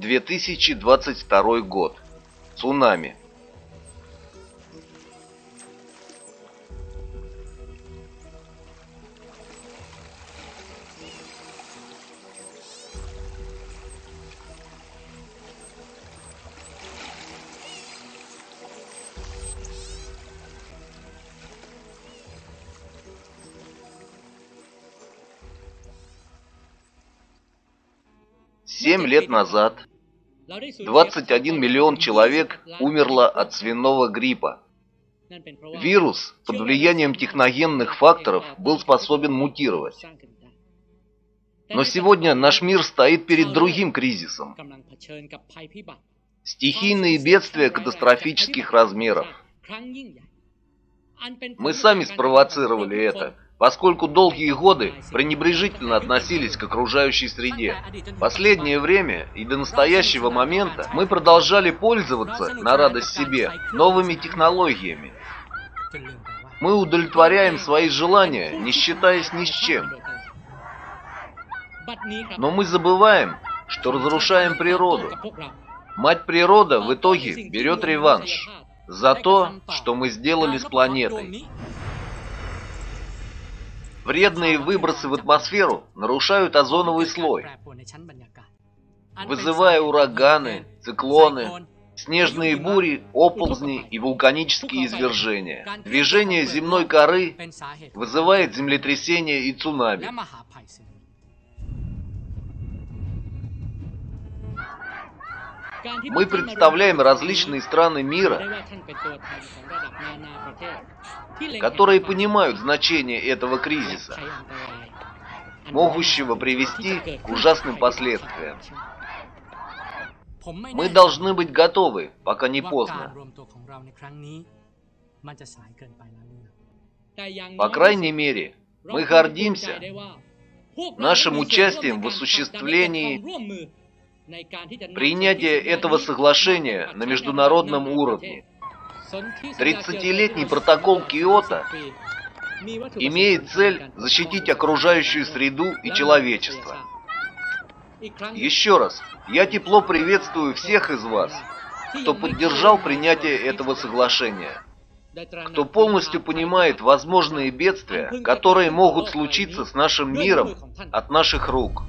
2022 год. Цунами. Семь лет назад 21 миллион человек умерло от свиного гриппа. Вирус под влиянием техногенных факторов был способен мутировать. Но сегодня наш мир стоит перед другим кризисом. Стихийные бедствия катастрофических размеров. Мы сами спровоцировали это, поскольку долгие годы пренебрежительно относились к окружающей среде. Последнее время и до настоящего момента мы продолжали пользоваться, на радость себе, новыми технологиями. Мы удовлетворяем свои желания, не считаясь ни с чем. Но мы забываем, что разрушаем природу. Мать природа в итоге берет реванш за то, что мы сделали с планетой. Вредные выбросы в атмосферу нарушают озоновый слой, вызывая ураганы, циклоны, снежные бури, оползни и вулканические извержения. Движение земной коры вызывает землетрясения и цунами. Мы представляем различные страны мира, которые понимают значение этого кризиса, могущего привести к ужасным последствиям. Мы должны быть готовы, пока не поздно. По крайней мере, мы гордимся нашим участием в осуществлении принятия этого соглашения на международном уровне. 30-летний протокол Киото имеет цель защитить окружающую среду и человечество. Еще раз, я тепло приветствую всех из вас, кто поддержал принятие этого соглашения, кто полностью понимает возможные бедствия, которые могут случиться с нашим миром от наших рук.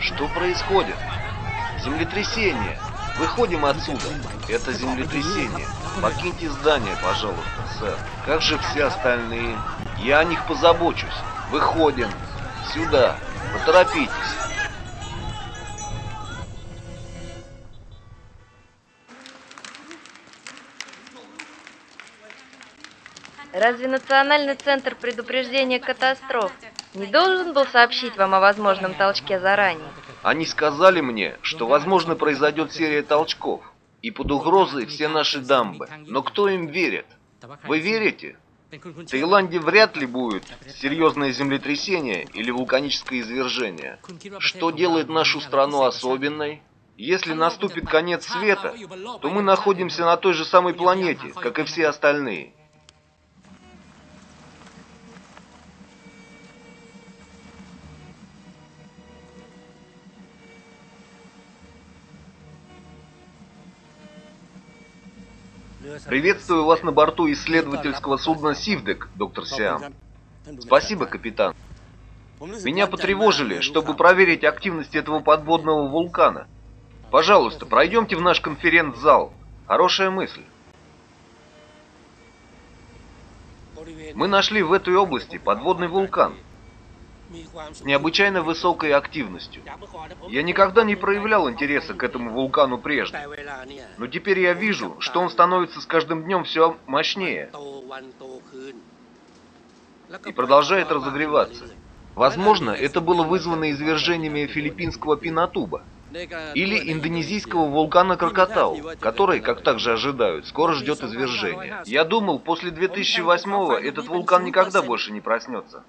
Что происходит? Землетрясение. Выходим отсюда. Это землетрясение. Покиньте здание, пожалуйста, сэр. Как же все остальные? Я о них позабочусь. Выходим. Сюда. Поторопитесь. Разве Национальный центр предупреждения катастроф не должен был сообщить вам о возможном толчке заранее? Они сказали мне, что, возможно, произойдет серия толчков, и под угрозой все наши дамбы. Но кто им верит? Вы верите? В Таиланде вряд ли будет серьезное землетрясение или вулканическое извержение. Что делает нашу страну особенной? Если наступит конец света, то мы находимся на той же самой планете, как и все остальные. Приветствую вас на борту исследовательского судна «Сивдек», доктор Сиам. Спасибо, капитан. Меня потревожили, чтобы проверить активность этого подводного вулкана. Пожалуйста, пройдемте в наш конференц-зал. Хорошая мысль. Мы нашли в этой области подводный вулкан необычайно высокой активностью. Я никогда не проявлял интереса к этому вулкану прежде, но теперь я вижу, что он становится с каждым днем все мощнее и продолжает разогреваться. Возможно, это было вызвано извержениями филиппинского Пинатуба или индонезийского вулкана Кракатау, который, как также ожидают, скоро ждет извержения. Я думал, после 2008-го этот вулкан никогда больше не проснется.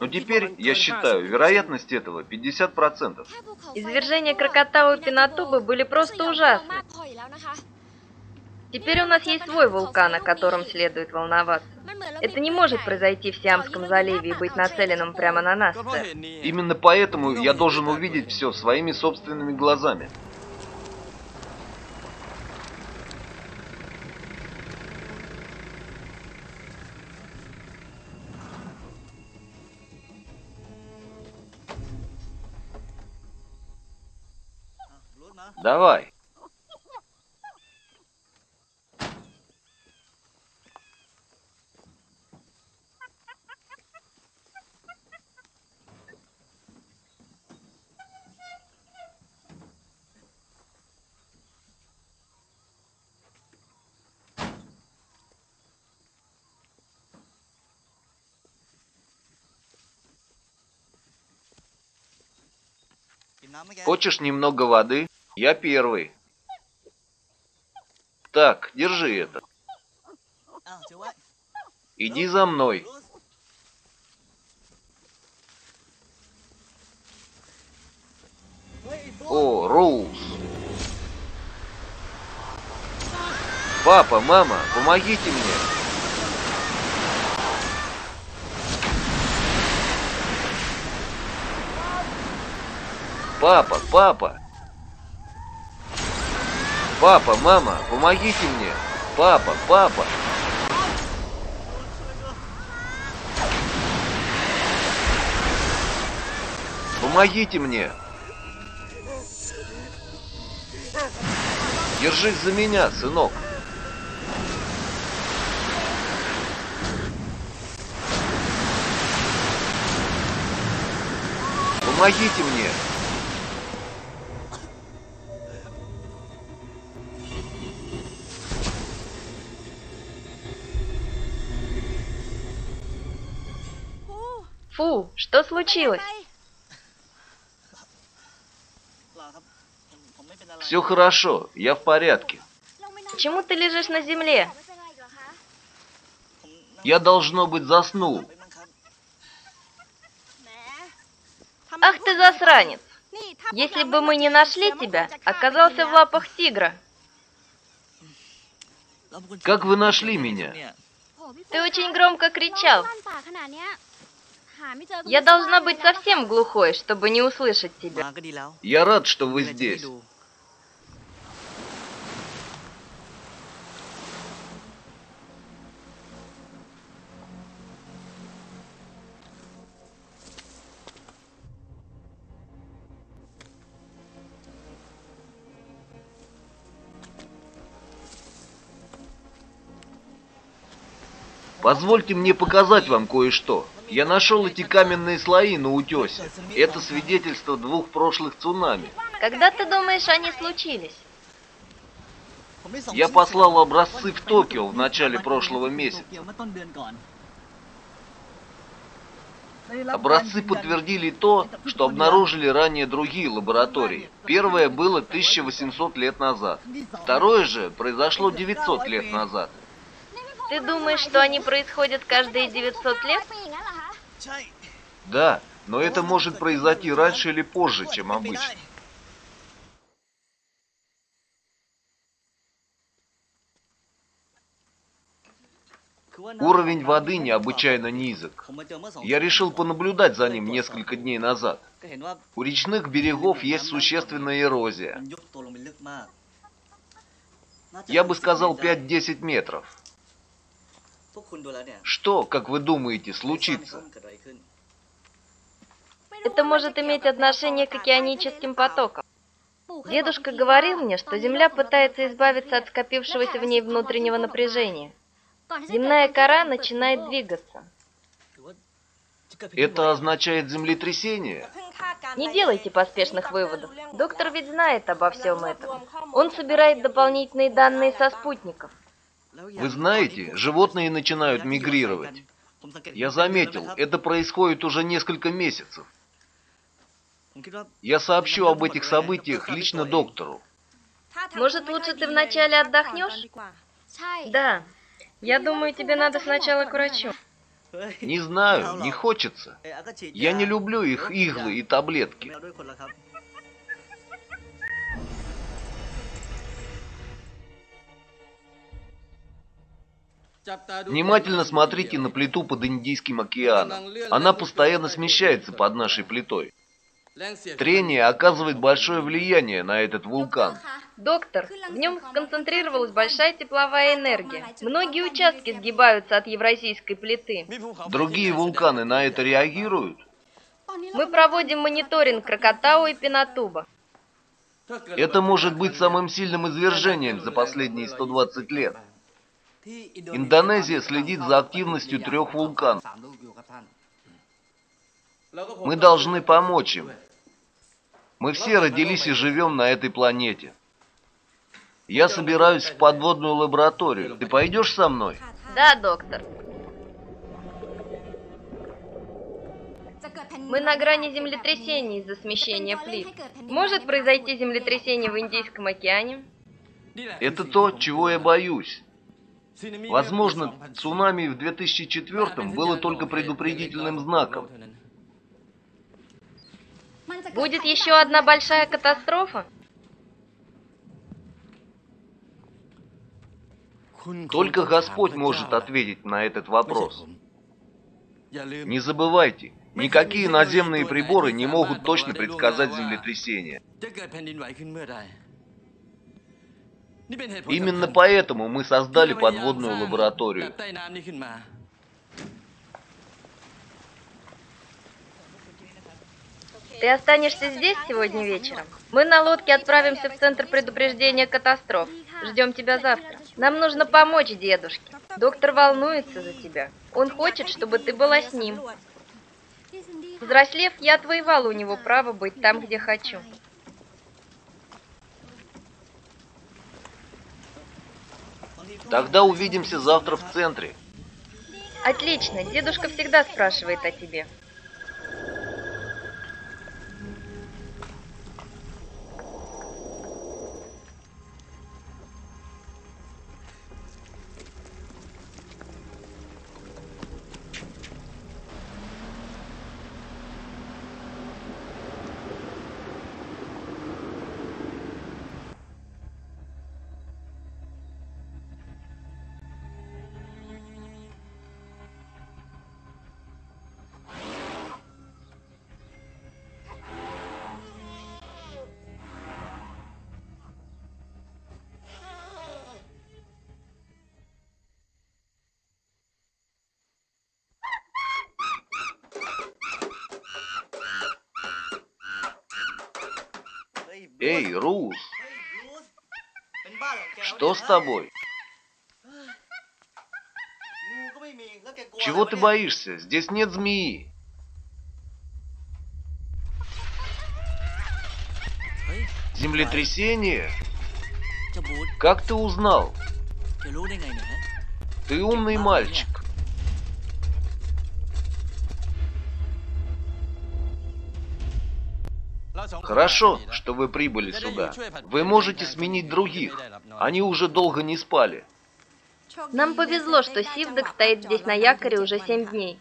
Но теперь, я считаю, вероятность этого 50%. Извержения Крокотау и Пенатубы были просто ужасны. Теперь у нас есть свой вулкан, о котором следует волноваться. Это не может произойти в Сиамском заливе и быть нацеленным прямо на нас, сэр. Именно поэтому я должен увидеть все своими собственными глазами. Давай. Хочешь немного воды? Я первый. Так, держи это. Иди за мной. О, Роуз. Папа, мама, помогите мне. Папа, папа. Папа, мама, помогите мне. Папа, папа. Помогите мне. Держись за меня, сынок. Помогите мне. Что случилось? Все хорошо, я в порядке. Почему ты лежишь на земле? Я, должно быть, заснул. Ах ты засранец! Если бы мы не нашли тебя, оказался в лапах тигра. Как вы нашли меня? Ты очень громко кричал. Я должна быть совсем глухой, чтобы не услышать тебя. Я рад, что вы здесь. Позвольте мне показать вам кое-что. Я нашел эти каменные слои на утесе. Это свидетельство двух прошлых цунами. Когда ты думаешь, они случились? Я послал образцы в Токио в начале прошлого месяца. Образцы подтвердили то, что обнаружили ранее другие лаборатории. Первое было 1800 лет назад. Второе же произошло 900 лет назад. Ты думаешь, что они происходят каждые 900 лет? Да, но это может произойти раньше или позже, чем обычно. Уровень воды необычайно низок. Я решил понаблюдать за ним несколько дней назад. У речных берегов есть существенная эрозия. Я бы сказал 5-10 метров. Что, как вы думаете, случится? Это может иметь отношение к океаническим потокам. Дедушка говорил мне, что Земля пытается избавиться от скопившегося в ней внутреннего напряжения. Земная кора начинает двигаться. Это означает землетрясение? Не делайте поспешных выводов. Доктор ведь знает обо всем этом. Он собирает дополнительные данные со спутников. Вы знаете, животные начинают мигрировать. Я заметил, это происходит уже несколько месяцев. Я сообщу об этих событиях лично доктору. Может, лучше ты вначале отдохнешь? Да. Я думаю, тебе надо сначала к врачу. Не знаю, не хочется. Я не люблю их иглы и таблетки. Внимательно смотрите на плиту под Индийским океаном. Она постоянно смещается под нашей плитой. Трение оказывает большое влияние на этот вулкан. Доктор, в нем сконцентрировалась большая тепловая энергия. Многие участки сгибаются от евразийской плиты. Другие вулканы на это реагируют? Мы проводим мониторинг Крокотау и Пенатуба. Это может быть самым сильным извержением за последние 120 лет. Индонезия следит за активностью трех вулканов. Мы должны помочь им. Мы все родились и живем на этой планете. Я собираюсь в подводную лабораторию. Ты пойдешь со мной? Да, доктор. Мы на грани землетрясения из-за смещения плит. Может произойти землетрясение в Индийском океане? Это то, чего я боюсь. Возможно, цунами в 2004 было только предупредительным знаком. Будет еще одна большая катастрофа? Только Господь может ответить на этот вопрос. Не забывайте, никакие наземные приборы не могут точно предсказать землетрясение. Именно поэтому мы создали подводную лабораторию. Ты останешься здесь сегодня вечером? Мы на лодке отправимся в Центр предупреждения катастроф. Ждем тебя завтра. Нам нужно помочь дедушке. Доктор волнуется за тебя. Он хочет, чтобы ты была с ним. Взрослев, я отвоевала у него право быть там, где хочу. Тогда увидимся завтра в центре. Отлично, дедушка всегда спрашивает о тебе. Эй, Рус, что с тобой? Чего ты боишься? Здесь нет змеи. Землетрясение? Как ты узнал? Ты умный мальчик. Хорошо, что вы прибыли сюда. Вы можете сменить других. Они уже долго не спали. Нам повезло, что Сивдек стоит здесь на якоре уже семь дней.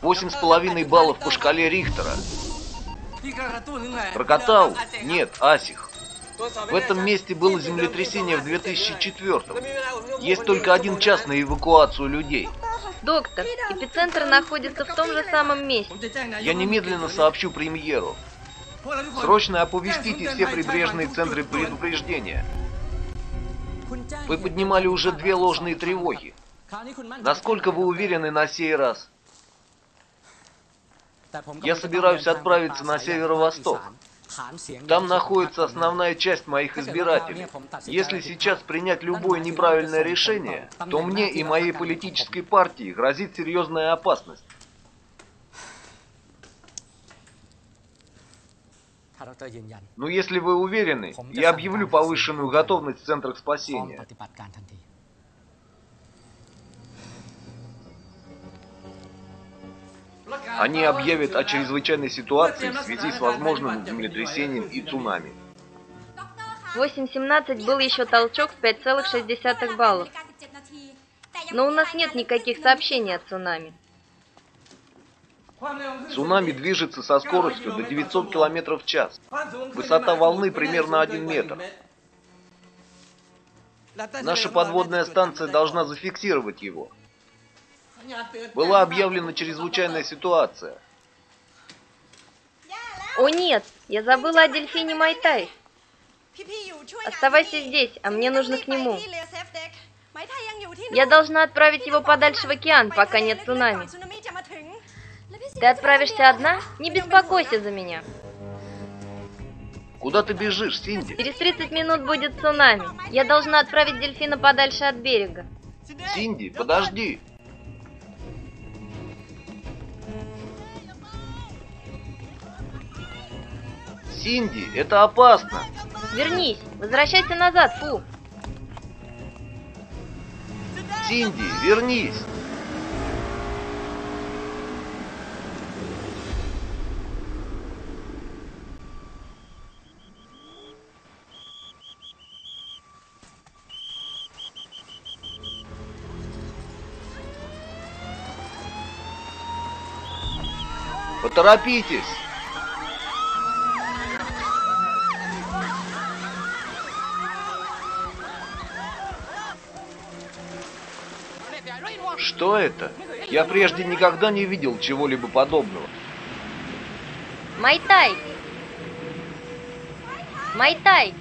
Восемь с половиной баллов по шкале Рихтера. Крокотау? Нет, Асих. В этом месте было землетрясение в 2004 Есть только один час на эвакуацию людей. Доктор, эпицентр находится в том же самом месте. Я немедленно сообщу премьеру. Срочно оповестите все прибрежные центры предупреждения. Вы поднимали уже две ложные тревоги. Насколько вы уверены на сей раз? Я собираюсь отправиться на северо-восток. Там находится основная часть моих избирателей. Если сейчас принять любое неправильное решение, то мне и моей политической партии грозит серьезная опасность. Но если вы уверены, я объявлю повышенную готовность в центрах спасения. Они объявят о чрезвычайной ситуации в связи с возможным землетрясением и цунами. В 8.17 был еще толчок в 5,6 баллов. Но у нас нет никаких сообщений о цунами. Цунами движется со скоростью до 900 км в час. Высота волны примерно 1 метр. Наша подводная станция должна зафиксировать его. Была объявлена чрезвычайная ситуация. О нет, я забыла о дельфине Майтай. Оставайся здесь, а мне нужно к нему. Я должна отправить его подальше в океан, пока нет цунами. Ты отправишься одна? Не беспокойся за меня. Куда ты бежишь, Синди? Через 30 минут будет цунами. Я должна отправить дельфина подальше от берега. Синди, подожди. Синди, это опасно. Вернись, возвращайся назад, Фу. Синди, вернись. Поторопитесь. Что это? Я прежде никогда не видел чего-либо подобного. Майтай! Майтай!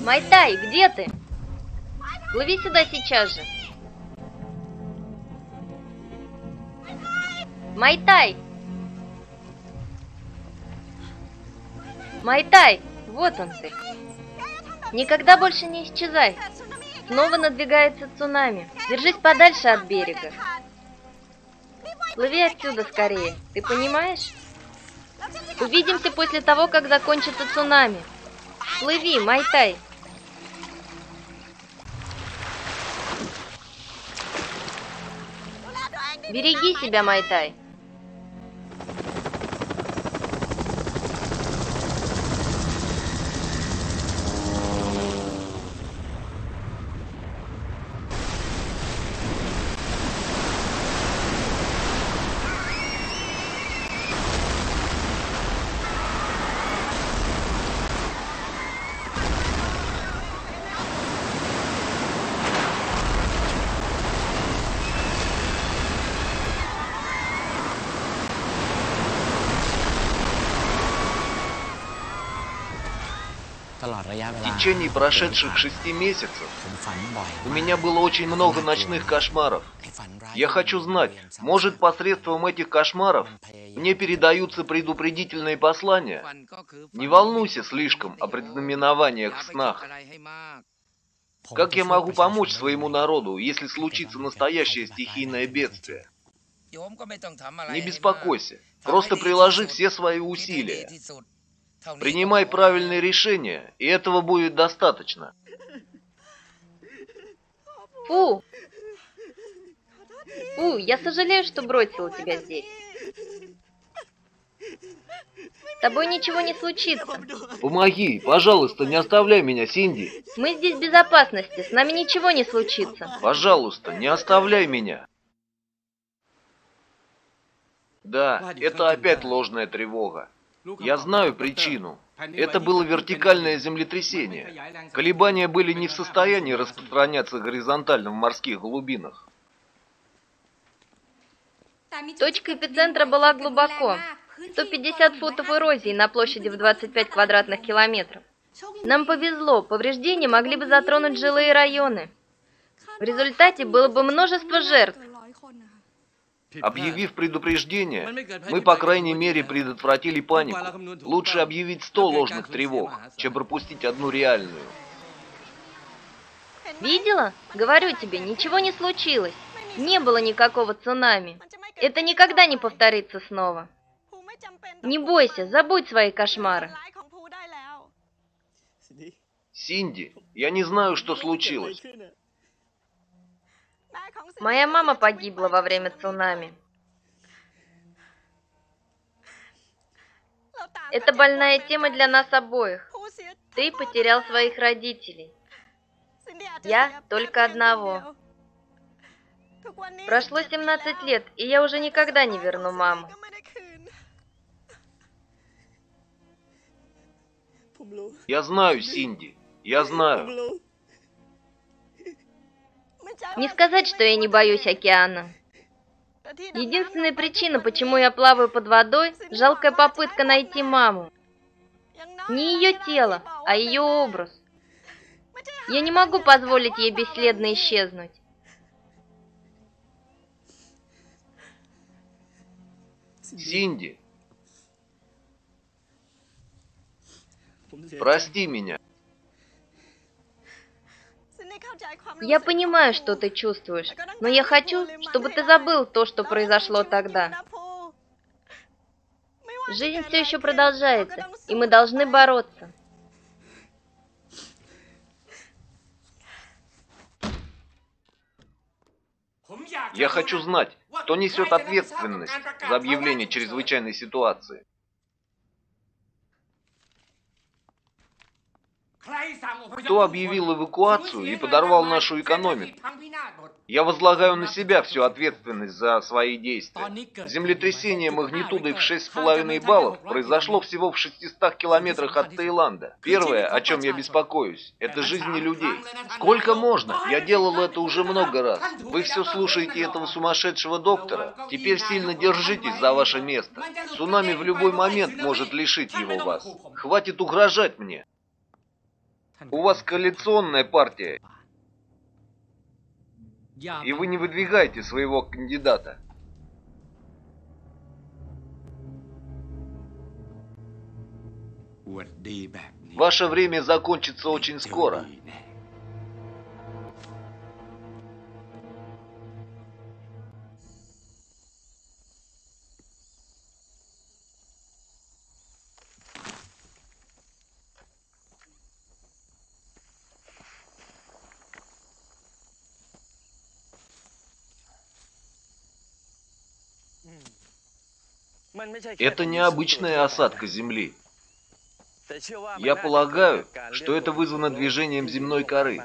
Майтай, где ты? Плыви сюда сейчас же. Майтай! Майтай, вот он ты. Никогда больше не исчезай. Снова надвигается цунами. Держись подальше от берега. Плыви отсюда скорее. Ты понимаешь? Увидимся после того, как закончится цунами. Плыви, Майтай. Береги себя, Майтай. В течение прошедших шести месяцев у меня было очень много ночных кошмаров. Я хочу знать, может посредством этих кошмаров мне передаются предупредительные послания? Не волнуйся слишком о предзнаменованиях в снах. Как я могу помочь своему народу, если случится настоящее стихийное бедствие? Не беспокойся, просто приложи все свои усилия. Принимай правильные решения, и этого будет достаточно. Фу! Фу, я сожалею, что бросила тебя здесь. С тобой ничего не случится. Помоги, пожалуйста, не оставляй меня, Синди. Мы здесь в безопасности, с нами ничего не случится. Пожалуйста, не оставляй меня. Да, это опять ложная тревога. Я знаю причину. Это было вертикальное землетрясение. Колебания были не в состоянии распространяться горизонтально в морских глубинах. Точка эпицентра была глубоко. 150 футов эрозии на площади в 25 квадратных километров. Нам повезло, повреждения могли бы затронуть жилые районы. В результате было бы множество жертв. Объявив предупреждение, мы, по крайней мере, предотвратили панику. Лучше объявить 100 ложных тревог, чем пропустить одну реальную. Видела? Говорю тебе, ничего не случилось. Не было никакого цунами. Это никогда не повторится снова. Не бойся, забудь свои кошмары. Синди, я не знаю, что случилось. Моя мама погибла во время цунами. Это больная тема для нас обоих. Ты потерял своих родителей. Я только одного. Прошло 17 лет, и я уже никогда не верну маму. Я знаю, Синди, я знаю. Не сказать, что я не боюсь океана. Единственная причина, почему я плаваю под водой, жалкая попытка найти маму. Не ее тело, а ее образ. Я не могу позволить ей бесследно исчезнуть. Синди, прости меня. Я понимаю, что ты чувствуешь, но я хочу, чтобы ты забыл то, что произошло тогда. Жизнь все еще продолжается, и мы должны бороться. Я хочу знать, кто несет ответственность за объявление чрезвычайной ситуации. Кто объявил эвакуацию и подорвал нашу экономику? Я возлагаю на себя всю ответственность за свои действия. Землетрясение магнитудой в 6,5 баллов произошло всего в 600 километрах от Таиланда. Первое, о чем я беспокоюсь, это жизни людей. Сколько можно? Я делал это уже много раз. Вы все слушаете этого сумасшедшего доктора. Теперь сильно держитесь за ваше место. Цунами в любой момент может лишить его вас. Хватит угрожать мне. У вас коалиционная партия, и вы не выдвигаете своего кандидата. Ваше время закончится очень скоро. Это необычная осадка Земли. Я полагаю, что это вызвано движением земной коры.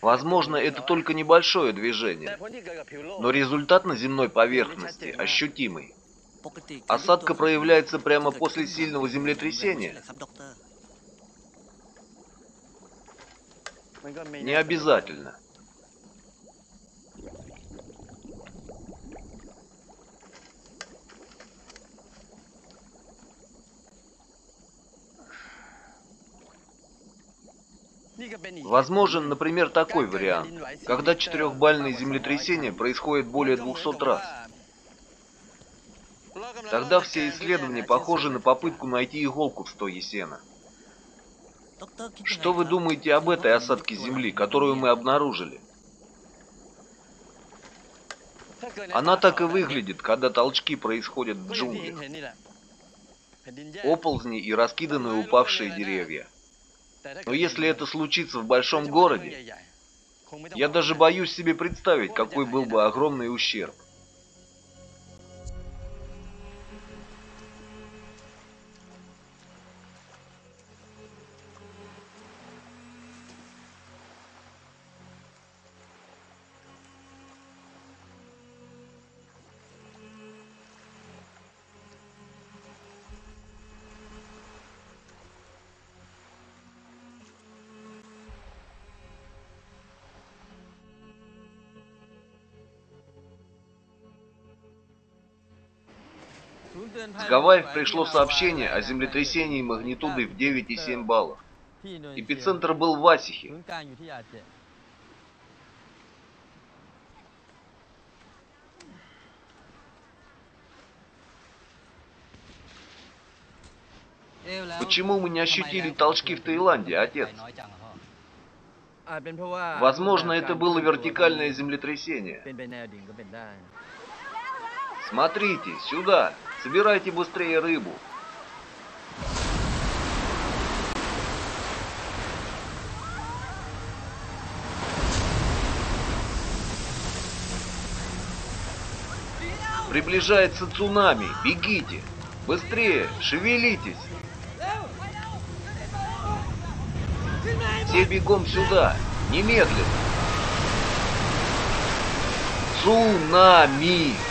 Возможно, это только небольшое движение, но результат на земной поверхности ощутимый. Осадка проявляется прямо после сильного землетрясения. Не обязательно. Возможен, например, такой вариант, когда четырехбальное землетрясение происходит более 200 раз. Тогда все исследования похожи на попытку найти иголку в стое сена. Что вы думаете об этой осадке Земли, которую мы обнаружили? Она так и выглядит, когда толчки происходят в джунглях. Оползни и раскиданные упавшие деревья. Но если это случится в большом городе, я даже боюсь себе представить, какой был бы огромный ущерб. С Гавайев пришло сообщение о землетрясении магнитудой в 9,7 баллов. Эпицентр был в Асихе. Почему мы не ощутили толчки в Таиланде, отец? Возможно, это было вертикальное землетрясение. Смотрите, сюда! Собирайте быстрее рыбу. Приближается цунами. Бегите. Быстрее, шевелитесь. Все бегом сюда. Немедленно. Цунами.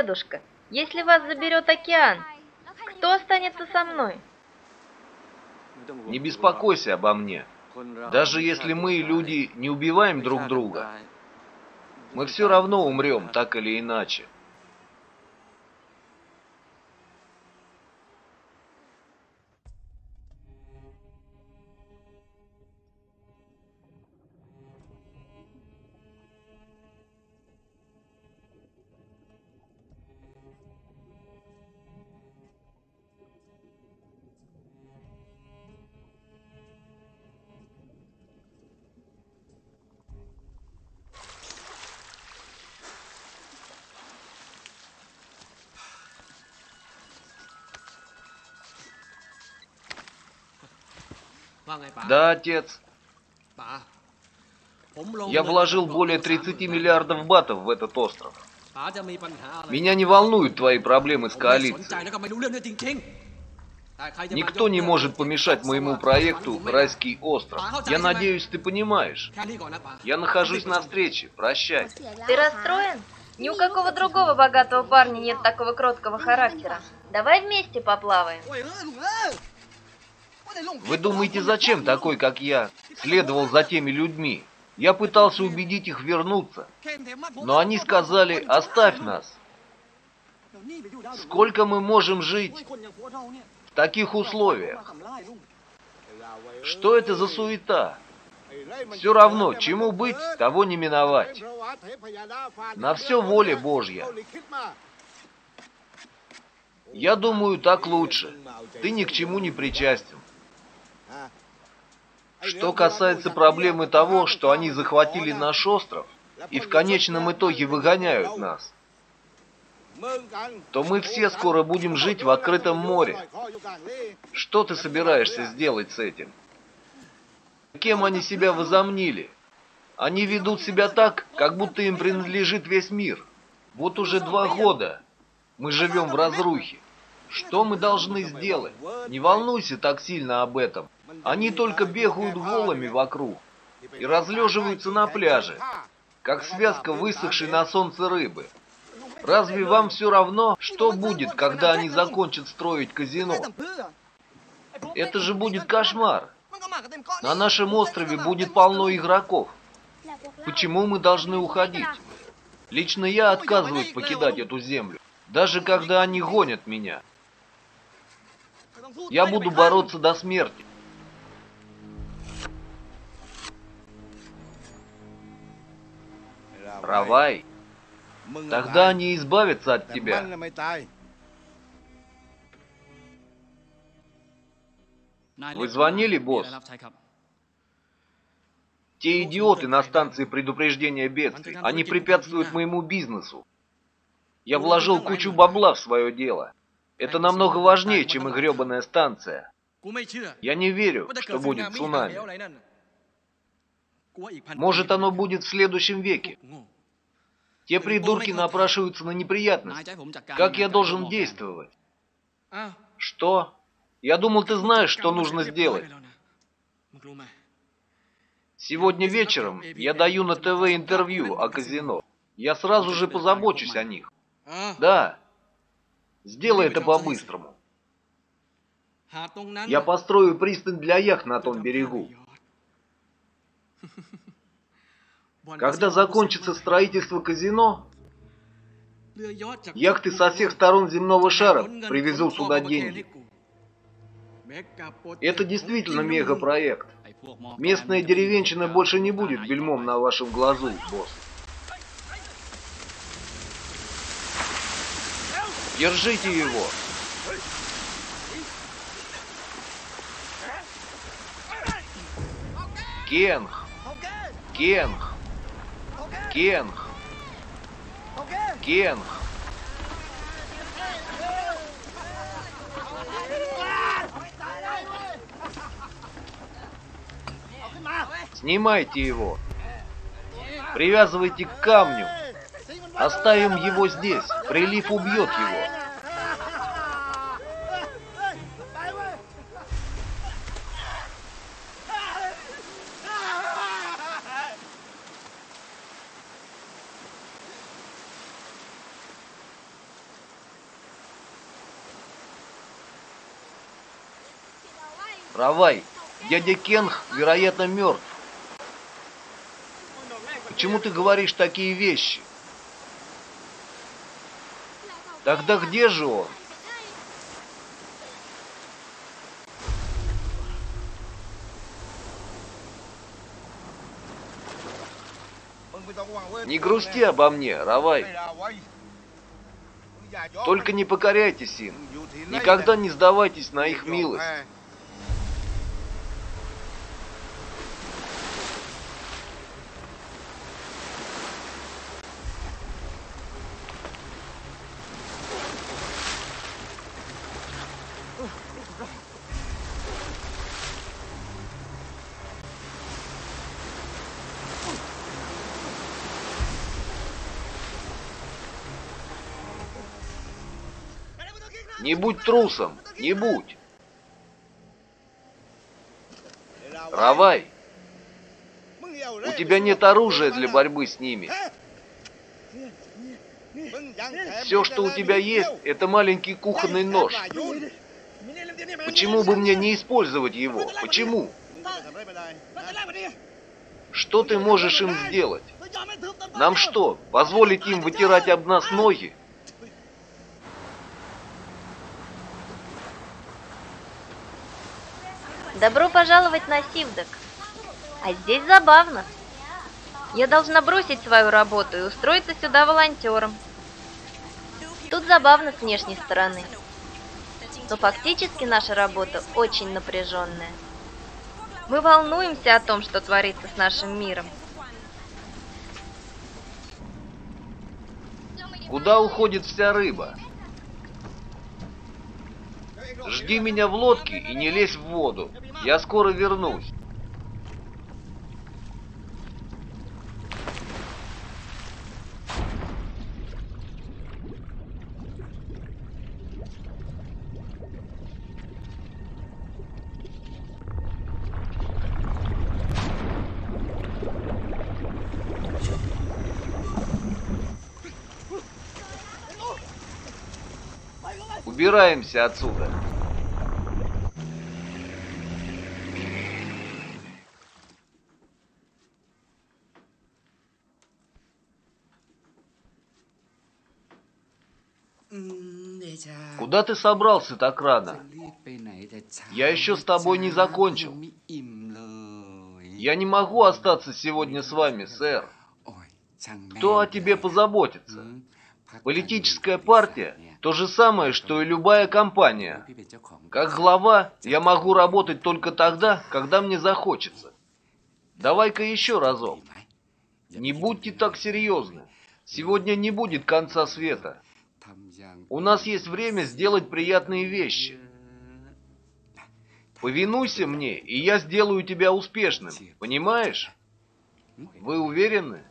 Дедушка, если вас заберет океан, кто останется со мной? Не беспокойся обо мне. Даже если мы, люди, не убиваем друг друга, мы все равно умрем, так или иначе. Да, отец, я вложил более 30 миллиардов батов в этот остров. Меня не волнуют твои проблемы с коалицией. Никто не может помешать моему проекту «Райский остров». Я надеюсь, ты понимаешь. Я нахожусь на встрече. Прощай. Ты расстроен? Ни у какого другого богатого парня нет такого кроткого характера. Давай вместе поплаваем. Вы думаете, зачем такой, как я, следовал за теми людьми? Я пытался убедить их вернуться, но они сказали, оставь нас. Сколько мы можем жить в таких условиях? Что это за суета? Все равно, чему быть, того не миновать. На все воля Божья. Я думаю, так лучше. Ты ни к чему не причастен. Что касается проблемы того, что они захватили наш остров и в конечном итоге выгоняют нас, то мы все скоро будем жить в открытом море. Что ты собираешься сделать с этим? Кем они себя возомнили? Они ведут себя так, как будто им принадлежит весь мир. Вот уже два года мы живем в разрухе. Что мы должны сделать? Не волнуйся так сильно об этом. Они только бегают голыми вокруг и разлеживаются на пляже, как связка высохшей на солнце рыбы. Разве вам все равно, что будет, когда они закончат строить казино? Это же будет кошмар. На нашем острове будет полно игроков. Почему мы должны уходить? Лично я отказываюсь покидать эту землю, даже когда они гонят меня. Я буду бороться до смерти. Равай, тогда они избавятся от тебя. Вы звонили, босс? Те идиоты на станции предупреждения бедствий, они препятствуют моему бизнесу. Я вложил кучу бабла в свое дело. Это намного важнее, чем и гребаная станция. Я не верю, что будет цунами. Может, оно будет в следующем веке. Те придурки напрашиваются на неприятности. Как я должен действовать? Что? Я думал, ты знаешь, что нужно сделать. Сегодня вечером я даю на ТВ интервью о казино. Я сразу же позабочусь о них. Да. Сделай это по-быстрому. Я построю пристань для яхт на том берегу. Когда закончится строительство казино, яхты со всех сторон земного шара привезут сюда деньги. Это действительно мегапроект. Местная деревенщина больше не будет бельмом на вашем глазу, босс. Держите его! Кенг! Кенг! Кенг! Кенг! Снимайте его. Привязывайте к камню. Оставим его здесь. Прилив убьет его. Равай, дядя Кенх, вероятно, мертв. Почему ты говоришь такие вещи? Тогда где же он? Не грусти обо мне, Равай. Только не покоряйтесь им. Никогда не сдавайтесь на их милость. Не будь трусом, не будь. Равай, у тебя нет оружия для борьбы с ними. Все, что у тебя есть, это маленький кухонный нож. Почему бы мне не использовать его? Почему? Что ты можешь им сделать? Нам что, позволить им вытирать об нас ноги? Добро пожаловать на Сивдок. А здесь забавно. Я должна бросить свою работу и устроиться сюда волонтером. Тут забавно с внешней стороны. Но фактически наша работа очень напряженная. Мы волнуемся о том, что творится с нашим миром. Куда уходит вся рыба? Жди меня в лодке и не лезь в воду. Я скоро вернусь. Убираемся отсюда. Куда ты собрался так рано? Я еще с тобой не закончил. Я не могу остаться сегодня с вами, сэр. Кто о тебе позаботится? Политическая партия – то же самое, что и любая компания. Как глава, я могу работать только тогда, когда мне захочется. Давай-ка еще разок. Не будьте так серьезны. Сегодня не будет конца света. У нас есть время сделать приятные вещи. Повинуйся мне, и я сделаю тебя успешным. Понимаешь? Вы уверены?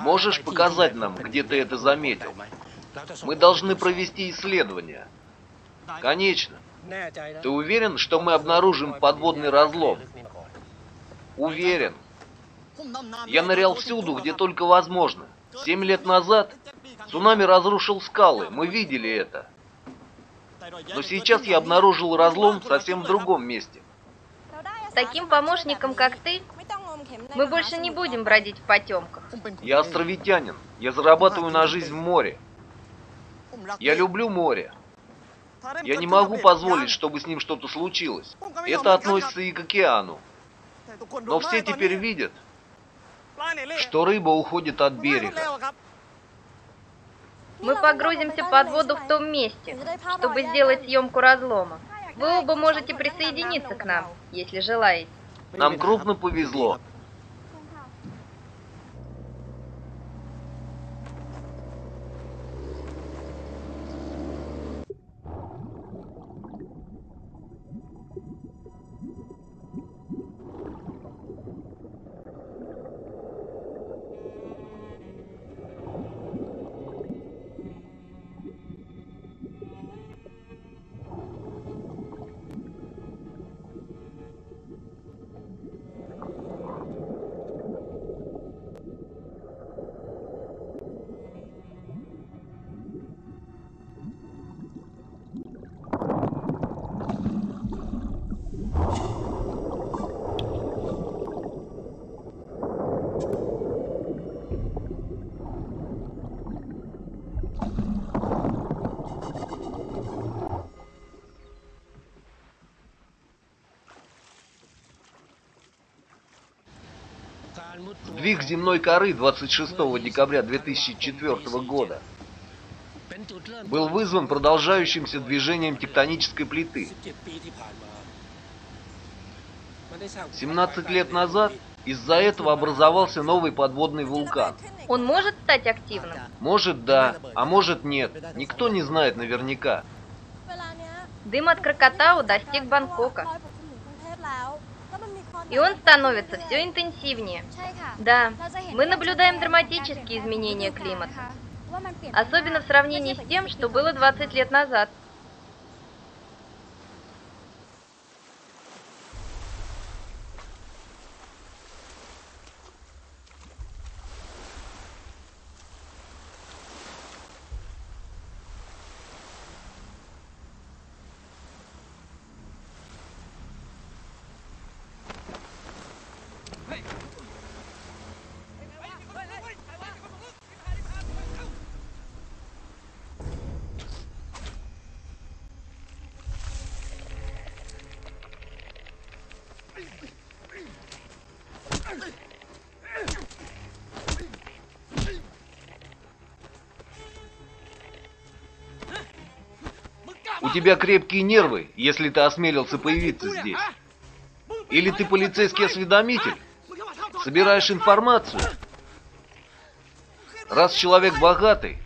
Можешь показать нам, где ты это заметил? Мы должны провести исследование. Конечно. Ты уверен, что мы обнаружим подводный разлом? Уверен. Я нырял всюду, где только возможно. Семь лет назад цунами разрушил скалы, мы видели это. Но сейчас я обнаружил разлом совсем в другом месте. С таким помощником, как ты, мы больше не будем бродить в потемках. Я островитянин. Я зарабатываю на жизнь в море. Я люблю море. Я не могу позволить, чтобы с ним что-то случилось. Это относится и к океану. Но все теперь видят, что рыба уходит от берега. Мы погрузимся под воду в том месте, чтобы сделать съемку разлома. Вы оба можете присоединиться к нам, если желаете. Нам крупно повезло. Сдвиг земной коры 26 декабря 2004 года был вызван продолжающимся движением тектонической плиты. 17 лет назад из-за этого образовался новый подводный вулкан. Он может стать активным? Может да, а может нет. Никто не знает наверняка. Дым от Крокотау достиг Бангкока. И он становится все интенсивнее. Да, мы наблюдаем драматические изменения климата. Особенно в сравнении с тем, что было 20 лет назад. Тебя крепкие нервы, если ты осмелился появиться здесь. Или ты полицейский осведомитель? Собираешь информацию? Раз человек богатый,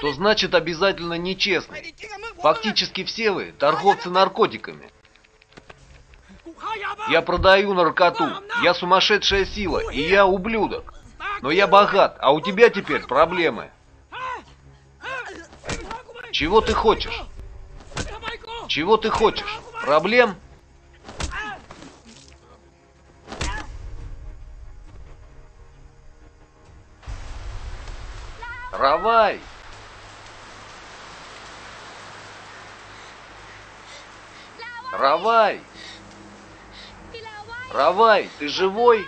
то значит обязательно нечестный. Фактически все вы торговцы наркотиками. Я продаю наркоту, я сумасшедшая сила, и я ублюдок. Но я богат, а у тебя теперь проблемы. Чего ты хочешь? Чего ты хочешь? Проблем? Равай! Равай! Равай, ты живой?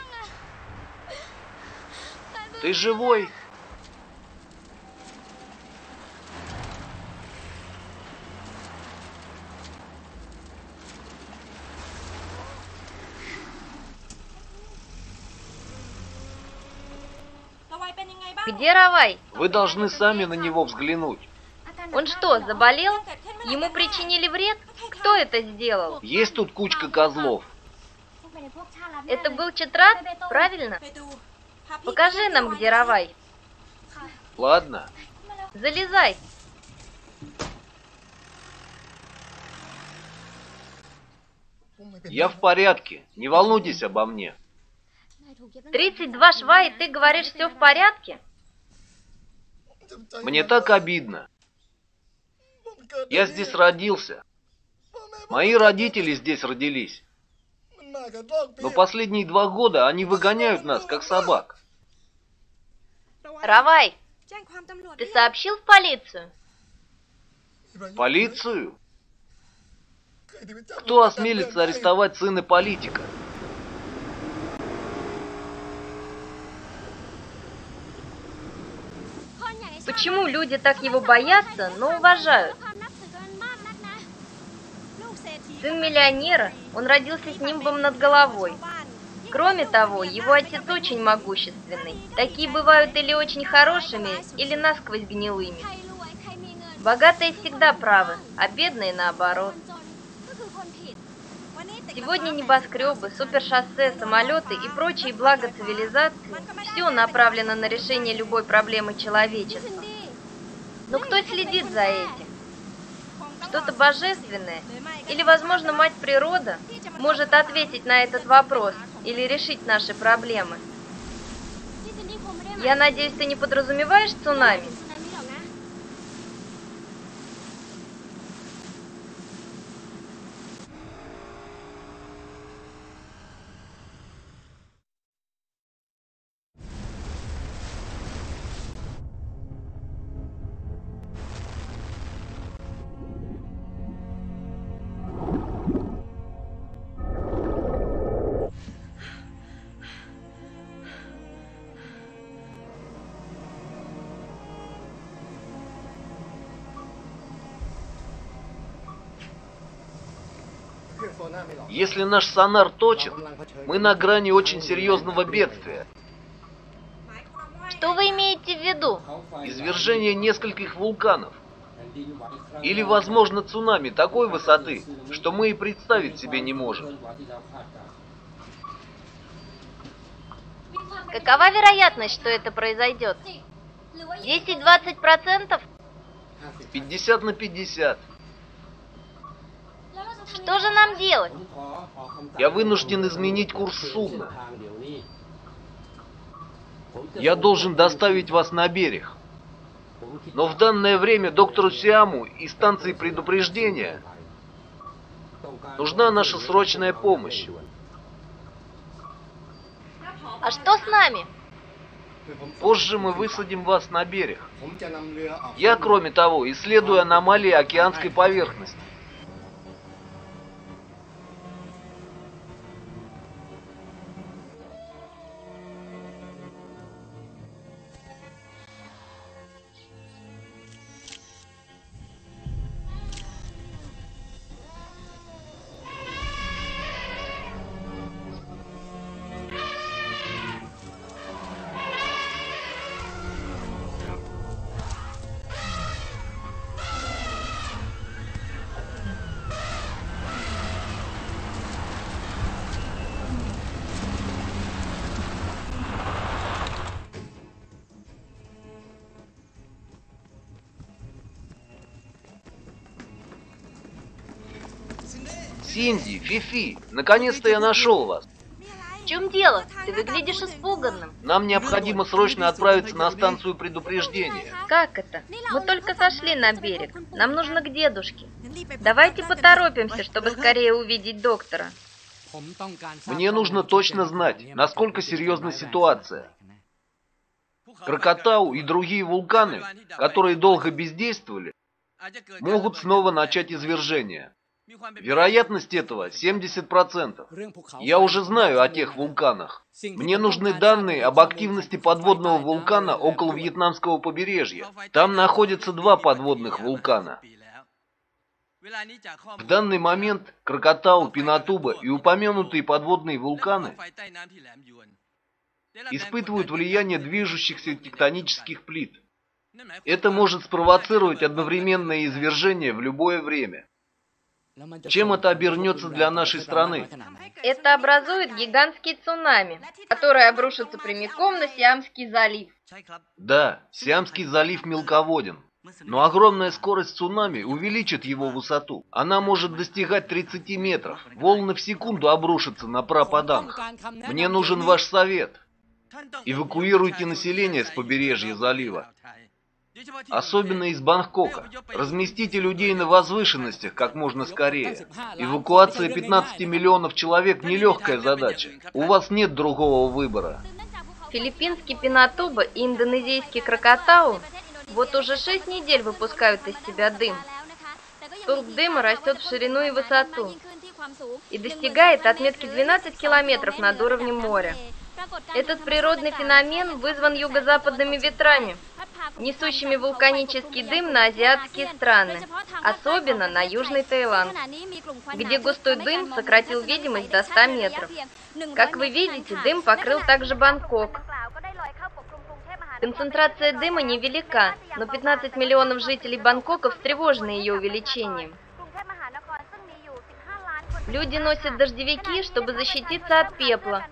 Ты живой? Где Равай? Вы должны сами на него взглянуть. Он что, заболел? Ему причинили вред? Кто это сделал? Есть тут кучка козлов. Это был Четрат, правильно? Покажи нам, где Равай. Ладно. Залезай. Я в порядке. Не волнуйтесь обо мне. 32 шва, и ты говоришь, все в порядке? Мне так обидно. Я здесь родился. Мои родители здесь родились. Но последние два года они выгоняют нас, как собак. Равай, ты сообщил в полицию? Полицию? Кто осмелится арестовать сына политика? Почему люди так его боятся, но уважают? Сын миллионера, он родился с нимбом над головой. Кроме того, его отец очень могущественный. Такие бывают или очень хорошими, или насквозь гнилыми. Богатые всегда правы, а бедные наоборот. Сегодня небоскребы, супершоссе, самолеты и прочие блага цивилизации – все направлено на решение любой проблемы человечества. Но кто следит за этим? Что-то божественное? Или, возможно, мать природа может ответить на этот вопрос или решить наши проблемы? Я надеюсь, ты не подразумеваешь цунами? Если наш сонар точен, мы на грани очень серьезного бедствия. Что вы имеете в виду? Извержение нескольких вулканов. Или, возможно, цунами такой высоты, что мы и представить себе не можем. Какова вероятность, что это произойдет? 10-20%? 50 на 50. Что же нам делать? Я вынужден изменить курс судна. Я должен доставить вас на берег. Но в данное время доктору Сиаму и станции предупреждения нужна наша срочная помощь. А что с нами? Позже мы высадим вас на берег. Я, кроме того, исследую аномалии океанской поверхности. Синди, Фифи, наконец-то я нашел вас. В чем дело? Ты выглядишь испуганным. Нам необходимо срочно отправиться на станцию предупреждения. Как это? Мы только сошли на берег. Нам нужно к дедушке. Давайте поторопимся, чтобы скорее увидеть доктора. Мне нужно точно знать, насколько серьезна ситуация. Крокотау и другие вулканы, которые долго бездействовали, могут снова начать извержение. Вероятность этого 70%. Я уже знаю о тех вулканах. Мне нужны данные об активности подводного вулкана около вьетнамского побережья. Там находятся два подводных вулкана. В данный момент Крокотау, Пинатуба и упомянутые подводные вулканы испытывают влияние движущихся тектонических плит. Это может спровоцировать одновременное извержение в любое время. Чем это обернется для нашей страны? Это образует гигантский цунами, который обрушится прямиком на Сиамский залив. Да, Сиамский залив мелководен. Но огромная скорость цунами увеличит его высоту. Она может достигать 30 метров. Волны в секунду обрушатся на Прападанг. Мне нужен ваш совет. Эвакуируйте население с побережья залива. Особенно из Бангкока. Разместите людей на возвышенностях как можно скорее. Эвакуация 15 миллионов человек – нелегкая задача. У вас нет другого выбора. Филиппинский пинатуба и индонезийский крокотау вот уже шесть недель выпускают из себя дым. Столб дыма растет в ширину и высоту и достигает отметки 12 километров над уровнем моря. Этот природный феномен вызван юго-западными ветрами, несущими вулканический дым на азиатские страны, особенно на Южный Таиланд, где густой дым сократил видимость до 100 метров. Как вы видите, дым покрыл также Бангкок. Концентрация дыма невелика, но 15 миллионов жителей Бангкока встревожены ее увеличением. Люди носят дождевики, чтобы защититься от пепла,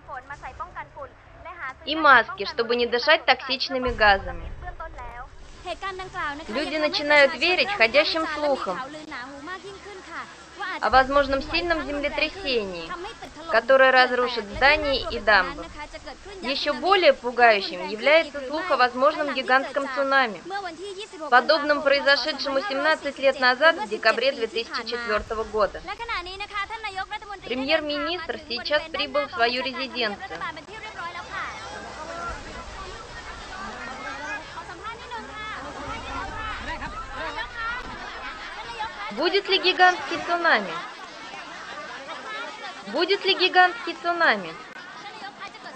и маски, чтобы не дышать токсичными газами. Люди начинают верить ходящим слухам о возможном сильном землетрясении, которое разрушит здания и дамбы. Еще более пугающим является слух о возможном гигантском цунами, подобном произошедшему 17 лет назад в декабре 2004 года. Премьер-министр сейчас прибыл в свою резиденцию. Будет ли гигантский цунами? Будет ли гигантский цунами?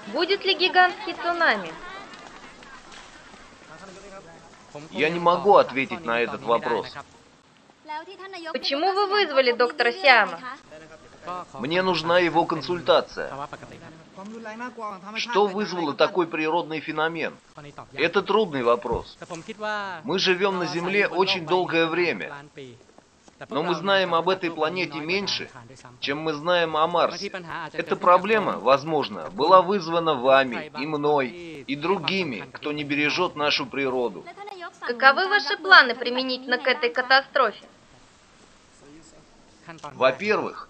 Будет ли гигантский цунами? Я не могу ответить на этот вопрос. Почему вы вызвали доктора Сиама? Мне нужна его консультация. Что вызвало такой природный феномен? Это трудный вопрос. Мы живем на Земле очень долгое время но мы знаем об этой планете меньше, чем мы знаем о Марсе. Эта проблема, возможно, была вызвана вами и мной, и другими, кто не бережет нашу природу. Каковы ваши планы применительно к этой катастрофе? Во-первых,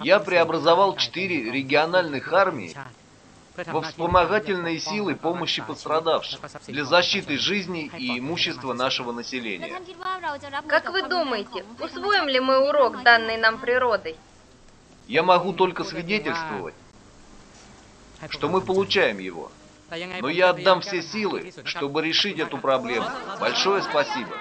я преобразовал четыре региональных армии во вспомогательные силы помощи пострадавшим для защиты жизни и имущества нашего населения. Как вы думаете, усвоим ли мы урок, данный нам природой? Я могу только свидетельствовать, что мы получаем его. Но я отдам все силы, чтобы решить эту проблему. Большое спасибо.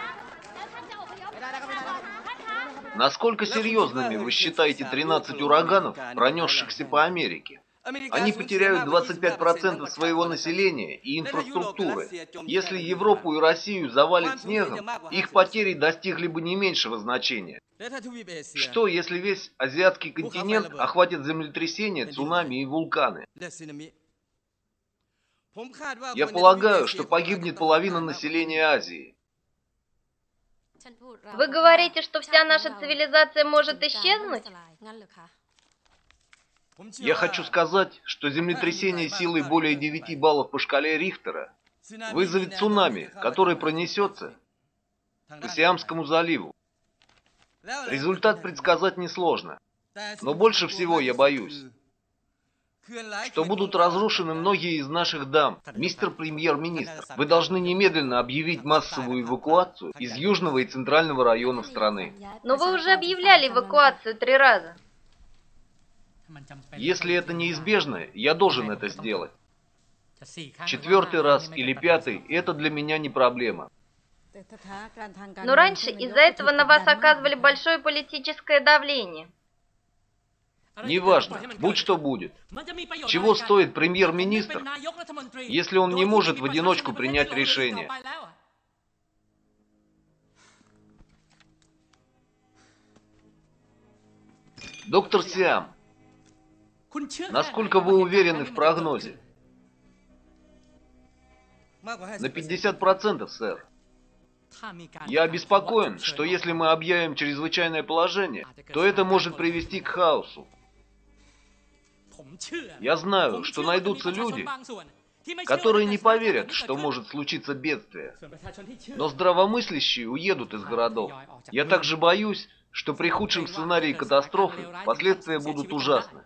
Насколько серьезными вы считаете 13 ураганов, пронесшихся по Америке? Они потеряют 25% своего населения и инфраструктуры. Если Европу и Россию завалит снегом, их потери достигли бы не меньшего значения. Что, если весь азиатский континент охватит землетрясения, цунами и вулканы? Я полагаю, что погибнет половина населения Азии. Вы говорите, что вся наша цивилизация может исчезнуть? Я хочу сказать, что землетрясение силой более 9 баллов по шкале Рихтера вызовет цунами, который пронесется по Сиамскому заливу. Результат предсказать несложно, но больше всего я боюсь, что будут разрушены многие из наших дам. Мистер премьер-министр, вы должны немедленно объявить массовую эвакуацию из южного и центрального районов страны. Но вы уже объявляли эвакуацию три раза. Если это неизбежно, я должен это сделать. Четвертый раз или пятый – это для меня не проблема. Но раньше из-за этого на вас оказывали большое политическое давление. Неважно, будь что будет. Чего стоит премьер-министр, если он не может в одиночку принять решение? Доктор Сиам, насколько вы уверены в прогнозе? На 50%, сэр. Я обеспокоен, что если мы объявим чрезвычайное положение, то это может привести к хаосу. Я знаю, что найдутся люди, которые не поверят, что может случиться бедствие. Но здравомыслящие уедут из городов. Я также боюсь, что при худшем сценарии катастрофы последствия будут ужасны.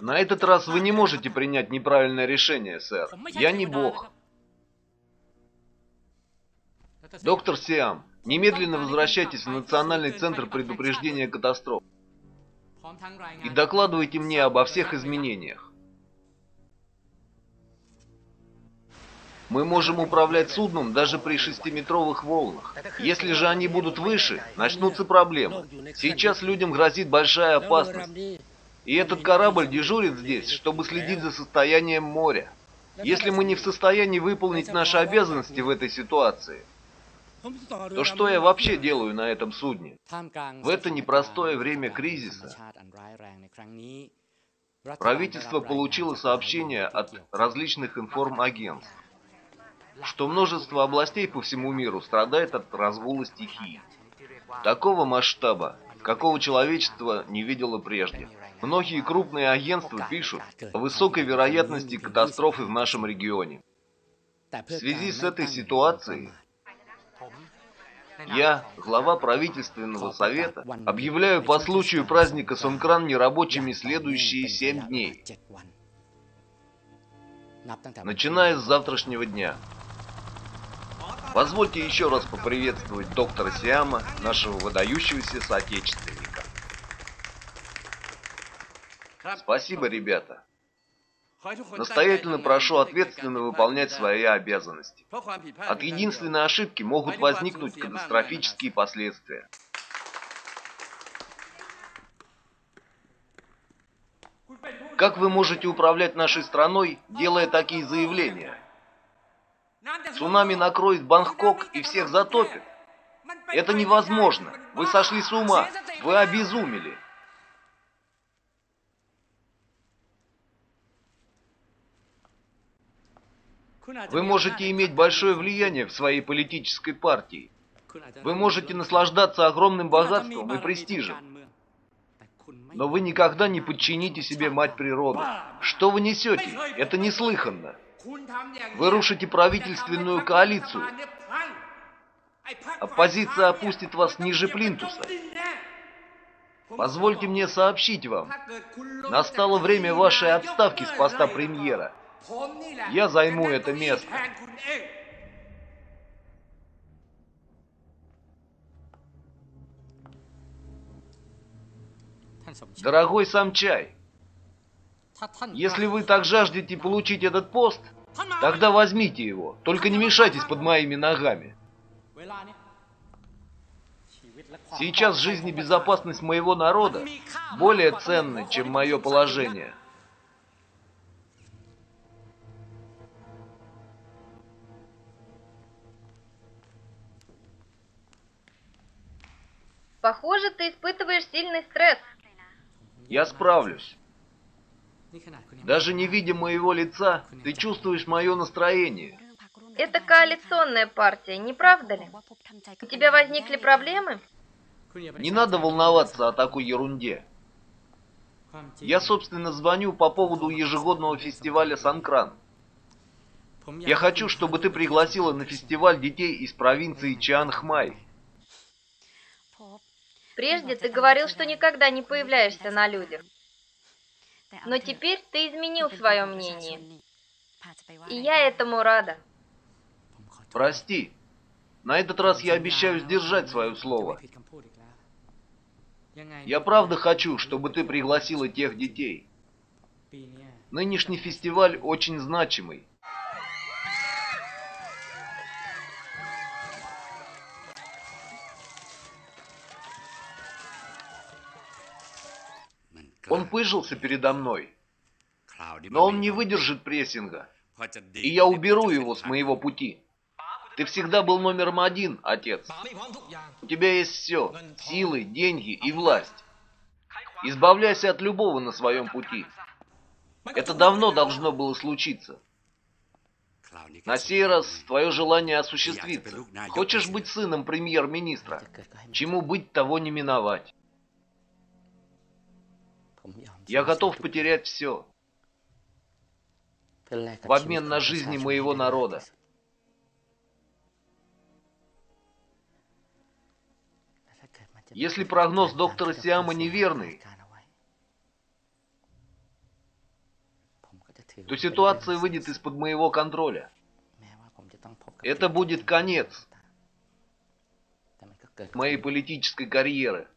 На этот раз вы не можете принять неправильное решение, сэр. Я не бог. Доктор Сиам, немедленно возвращайтесь в Национальный центр предупреждения катастроф и докладывайте мне обо всех изменениях. Мы можем управлять судном даже при шестиметровых волнах. Если же они будут выше, начнутся проблемы. Сейчас людям грозит большая опасность. И этот корабль дежурит здесь, чтобы следить за состоянием моря. Если мы не в состоянии выполнить наши обязанности в этой ситуации, то что я вообще делаю на этом судне? В это непростое время кризиса правительство получило сообщение от различных информагентств, что множество областей по всему миру страдает от разгула стихий. Такого масштаба, какого человечество не видело прежде. Многие крупные агентства пишут о высокой вероятности катастрофы в нашем регионе. В связи с этой ситуацией я, глава правительственного совета, объявляю по случаю праздника Сонкран нерабочими следующие семь дней, начиная с завтрашнего дня. Позвольте еще раз поприветствовать доктора Сиама, нашего выдающегося соотечественника. Спасибо, ребята. Настоятельно прошу ответственно выполнять свои обязанности. От единственной ошибки могут возникнуть катастрофические последствия. Как вы можете управлять нашей страной, делая такие заявления? Цунами накроет Бангкок и всех затопит. Это невозможно. Вы сошли с ума. Вы обезумели. Вы можете иметь большое влияние в своей политической партии. Вы можете наслаждаться огромным богатством и престижем. Но вы никогда не подчините себе мать природу. Что вы несете? Это неслыханно. Вы рушите правительственную коалицию. Оппозиция опустит вас ниже плинтуса. Позвольте мне сообщить вам. Настало время вашей отставки с поста премьера. Я займу это место. Дорогой Самчай, если вы так жаждете получить этот пост, тогда возьмите его. Только не мешайтесь под моими ногами. Сейчас жизнь и безопасность моего народа более ценны, чем мое положение. Похоже, ты испытываешь сильный стресс. Я справлюсь. Даже не видя моего лица, ты чувствуешь мое настроение. Это коалиционная партия, не правда ли? У тебя возникли проблемы? Не надо волноваться о такой ерунде. Я, собственно, звоню по поводу ежегодного фестиваля Санкран. Я хочу, чтобы ты пригласила на фестиваль детей из провинции Чанхмай. Прежде ты говорил, что никогда не появляешься на людях. Но теперь ты изменил свое мнение. И я этому рада. Прости. На этот раз я обещаю сдержать свое слово. Я правда хочу, чтобы ты пригласила тех детей. Нынешний фестиваль очень значимый. Он пыжился передо мной, но он не выдержит прессинга, и я уберу его с моего пути. Ты всегда был номером один, отец. У тебя есть все. Силы, деньги и власть. Избавляйся от любого на своем пути. Это давно должно было случиться. На сей раз твое желание осуществится. Хочешь быть сыном премьер-министра? Чему быть, того не миновать. Я готов потерять все в обмен на жизни моего народа. Если прогноз доктора Сиама неверный, то ситуация выйдет из-под моего контроля. Это будет конец моей политической карьеры.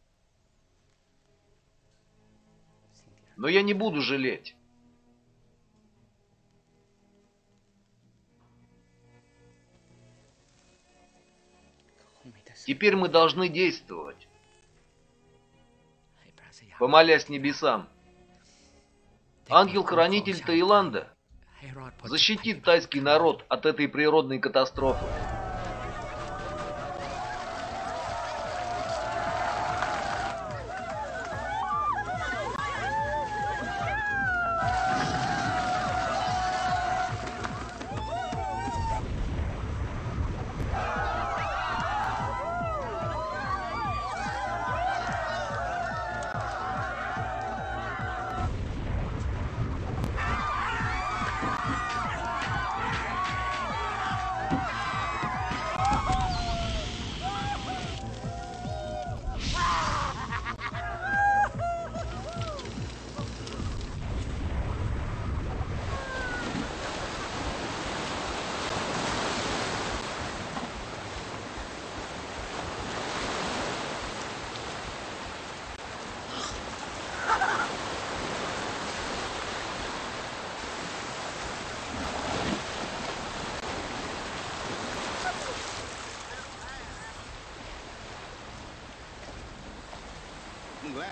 Но я не буду жалеть. Теперь мы должны действовать помолясь небесам. Ангел-хранитель Таиланда защитит тайский народ от этой природной катастрофы.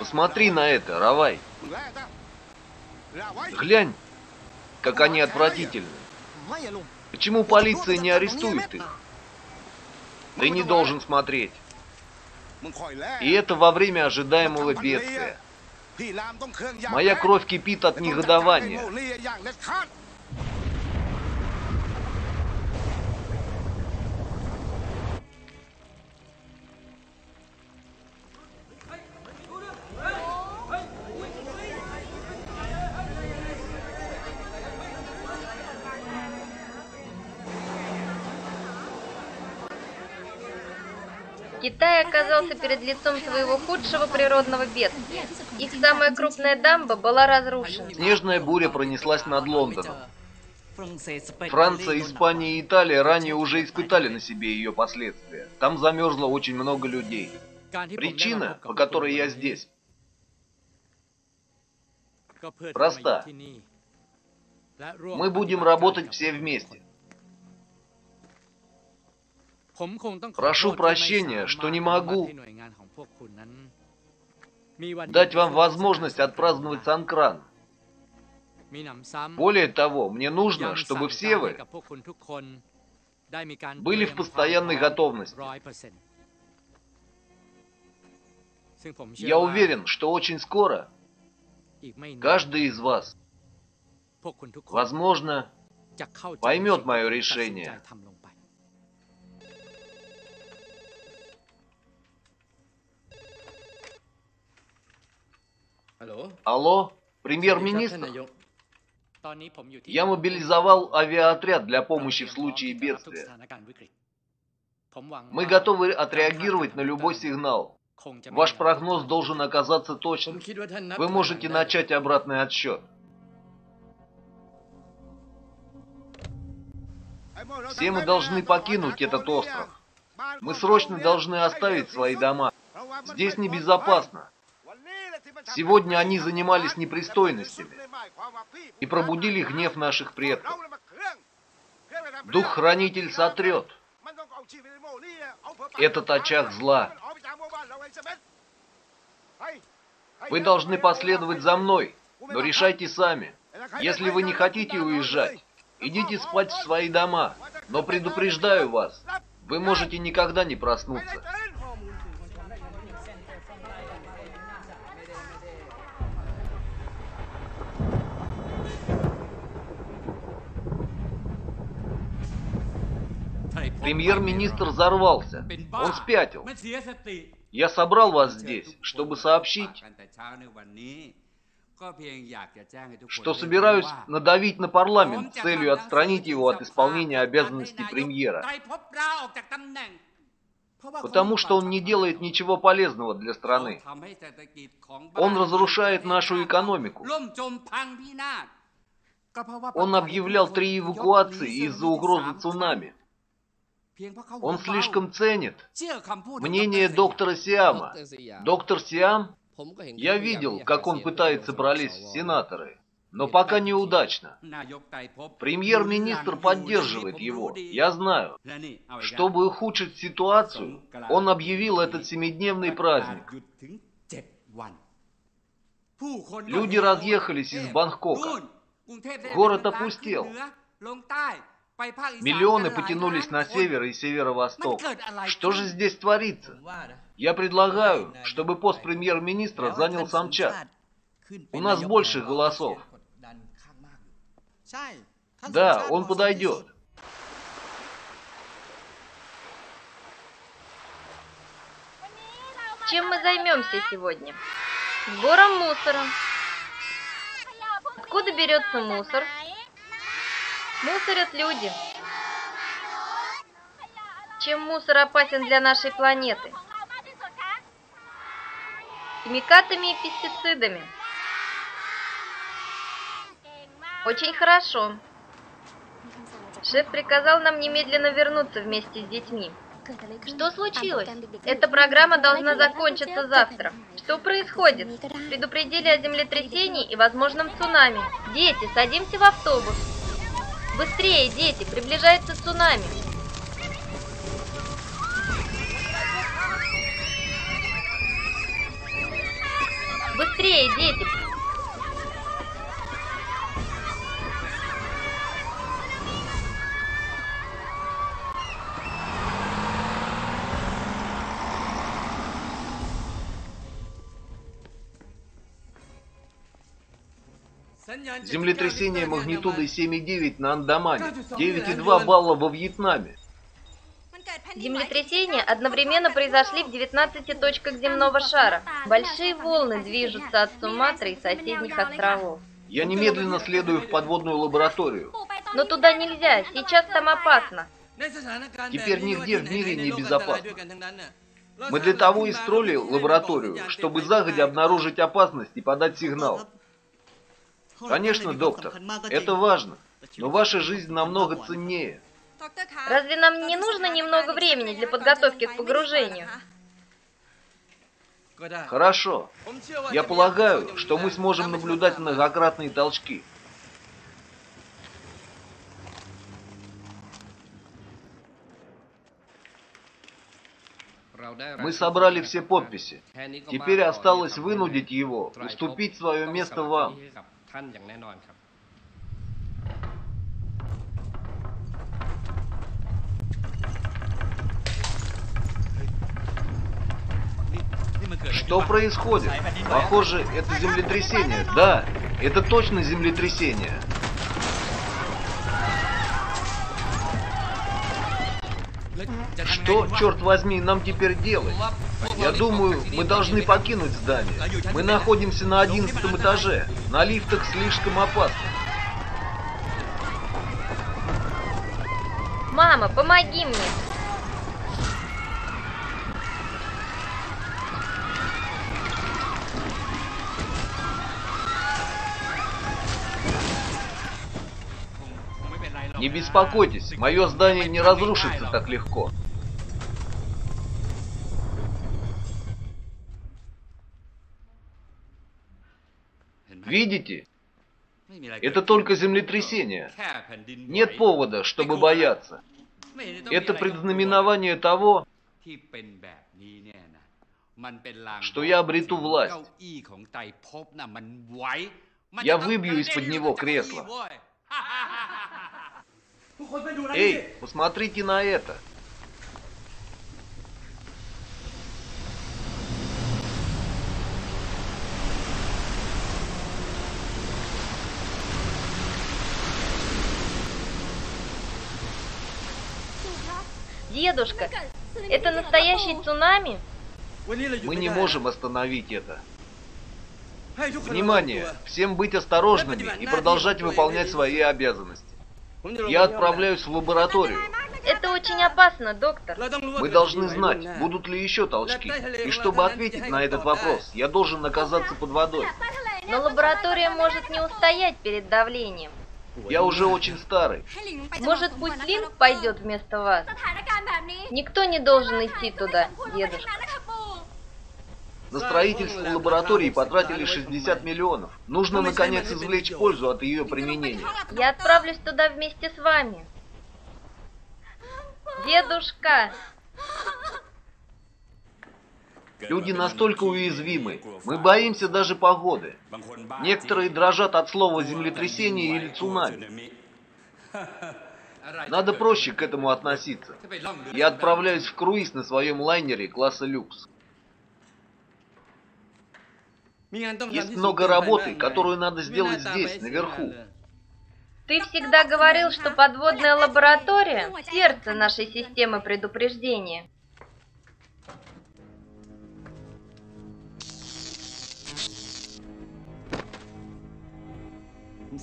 Посмотри на это, Равай. Глянь, как они отвратительны. Почему полиция не арестует их? Ты не должен смотреть. И это во время ожидаемого бедствия. Моя кровь кипит от негодования. Китай оказался перед лицом своего худшего природного бедствия. Их самая крупная дамба была разрушена. Снежная буря пронеслась над Лондоном. Франция, Испания и Италия ранее уже испытали на себе ее последствия. Там замерзло очень много людей. Причина, по которой я здесь, проста. Мы будем работать все вместе. Прошу прощения, что не могу дать вам возможность отпраздновать Санкран. Более того, мне нужно, чтобы все вы были в постоянной готовности. Я уверен, что очень скоро каждый из вас, возможно, поймет мое решение. Алло, премьер-министр? Я мобилизовал авиаотряд для помощи в случае бедствия. Мы готовы отреагировать на любой сигнал. Ваш прогноз должен оказаться точным. Вы можете начать обратный отсчет. Все мы должны покинуть этот остров. Мы срочно должны оставить свои дома. Здесь небезопасно. Сегодня они занимались непристойностями и пробудили гнев наших предков. Дух-хранитель сотрет этот очаг зла. Вы должны последовать за мной, но решайте сами. Если вы не хотите уезжать, идите спать в свои дома, но предупреждаю вас, вы можете никогда не проснуться. Премьер-министр взорвался. Он спятил. Я собрал вас здесь, чтобы сообщить, что собираюсь надавить на парламент с целью отстранить его от исполнения обязанностей премьера. Потому что он не делает ничего полезного для страны. Он разрушает нашу экономику. Он объявлял три эвакуации из-за угрозы цунами. Он слишком ценит мнение доктора Сиама. Доктор Сиам, я видел, как он пытается пролезть в сенаторы, но пока неудачно. Премьер-министр поддерживает его, я знаю. Чтобы ухудшить ситуацию, он объявил этот семидневный праздник. Люди разъехались из Бангкока. Город опустел. Миллионы потянулись на север и северо-восток. Что же здесь творится? Я предлагаю, чтобы пост премьер-министра занял сам Чад. У нас больше голосов. Да, он подойдет. Чем мы займемся сегодня? Сбором мусора. Откуда берется мусор? Мусорят люди. Чем мусор опасен для нашей планеты? Химикатами и пестицидами. Очень хорошо. Шеф приказал нам немедленно вернуться вместе с детьми. Что случилось? Эта программа должна закончиться завтра. Что происходит? Предупредили о землетрясении и возможном цунами. Дети, садимся в автобус. Быстрее, дети, приближается цунами. Быстрее, дети. Землетрясение магнитудой 7,9 на Андамане, 9,2 балла во Вьетнаме. Землетрясения одновременно произошли в 19 точках земного шара. Большие волны движутся от Суматры и соседних островов. Я немедленно следую в подводную лабораторию. Но туда нельзя, сейчас там опасно. Теперь нигде в мире не безопасно. Мы для того и строили лабораторию, чтобы загодя обнаружить опасность и подать сигнал. Конечно, доктор, это важно, но ваша жизнь намного ценнее. Разве нам не нужно немного времени для подготовки к погружению? Хорошо. Я полагаю, что мы сможем наблюдать многократные толчки. Мы собрали все подписи. Теперь осталось вынудить его уступить свое место вам. Что происходит? Похоже, это землетрясение. Да, это точно землетрясение. Что, черт возьми, нам теперь делать? Я думаю, мы должны покинуть здание. Мы находимся на одиннадцатом этаже. На лифтах слишком опасно. Мама, помоги мне! Не беспокойтесь, мое здание не разрушится так легко. Видите? Это только землетрясение. Нет повода, чтобы бояться. Это предзнаменование того, что я обрету власть. Я выбью из-под него кресло. Эй, посмотрите на это. Дедушка, это настоящий цунами? Мы не можем остановить это. Внимание! Всем быть осторожными и продолжать выполнять свои обязанности. Я отправляюсь в лабораторию. Это очень опасно, доктор. Мы должны знать, будут ли еще толчки. И чтобы ответить на этот вопрос, я должен оказаться под водой. Но лаборатория может не устоять перед давлением. Я уже очень старый. Может, пусть Линк пойдет вместо вас? Никто не должен идти туда, дедушка. На строительство лаборатории потратили 60 миллионов. Нужно, наконец, извлечь пользу от ее применения. Я отправлюсь туда вместе с вами. Дедушка! Люди настолько уязвимы. Мы боимся даже погоды. Некоторые дрожат от слова землетрясение или цунами. Надо проще к этому относиться. Я отправляюсь в круиз на своем лайнере класса люкс. Есть много работы, которую надо сделать здесь, наверху. Ты всегда говорил, что подводная лаборатория – сердце нашей системы предупреждения.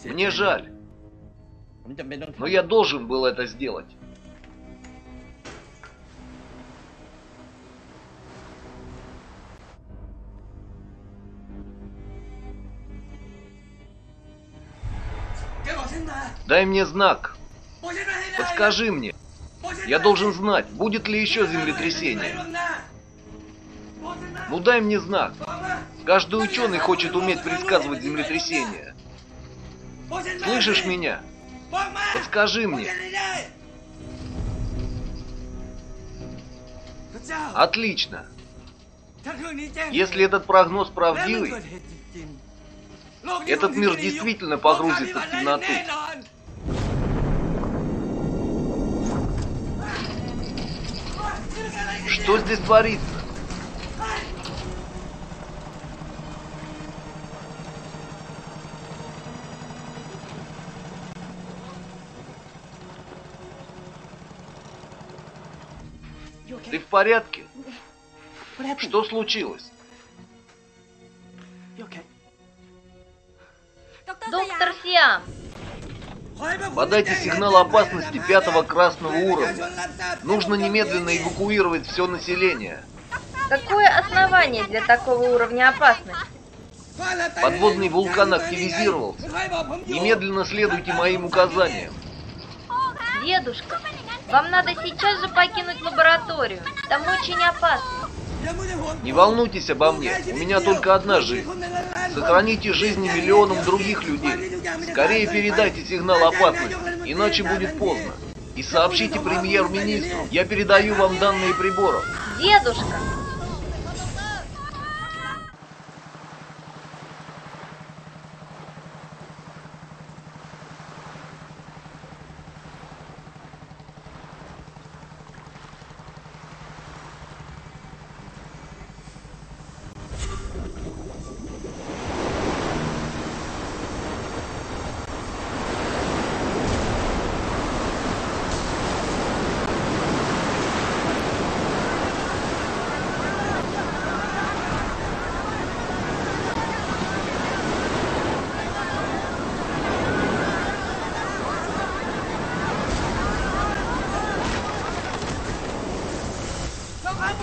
Мне жаль, но я должен был это сделать. Дай мне знак. Подскажи мне. Я должен знать, будет ли еще землетрясение. Ну дай мне знак. Каждый ученый хочет уметь предсказывать землетрясения. Слышишь меня? Подскажи мне. Отлично. Если этот прогноз правдивый, этот мир действительно погрузится в темноту. Что здесь творится? Ты в порядке? Что случилось? Доктор Сиам, Подайте сигнал опасности пятого красного уровня. Нужно немедленно эвакуировать все население. Какое основание для такого уровня опасности? Подводный вулкан активизировался. Немедленно следуйте моим указаниям. Дедушка, вам надо сейчас же покинуть лабораторию. Там очень опасно. Не волнуйтесь обо мне, у меня только одна жизнь. Сохраните жизни миллионам других людей. Скорее передайте сигнал опасности, иначе будет поздно. И сообщите премьер-министру, я передаю вам данные приборов. Дедушка!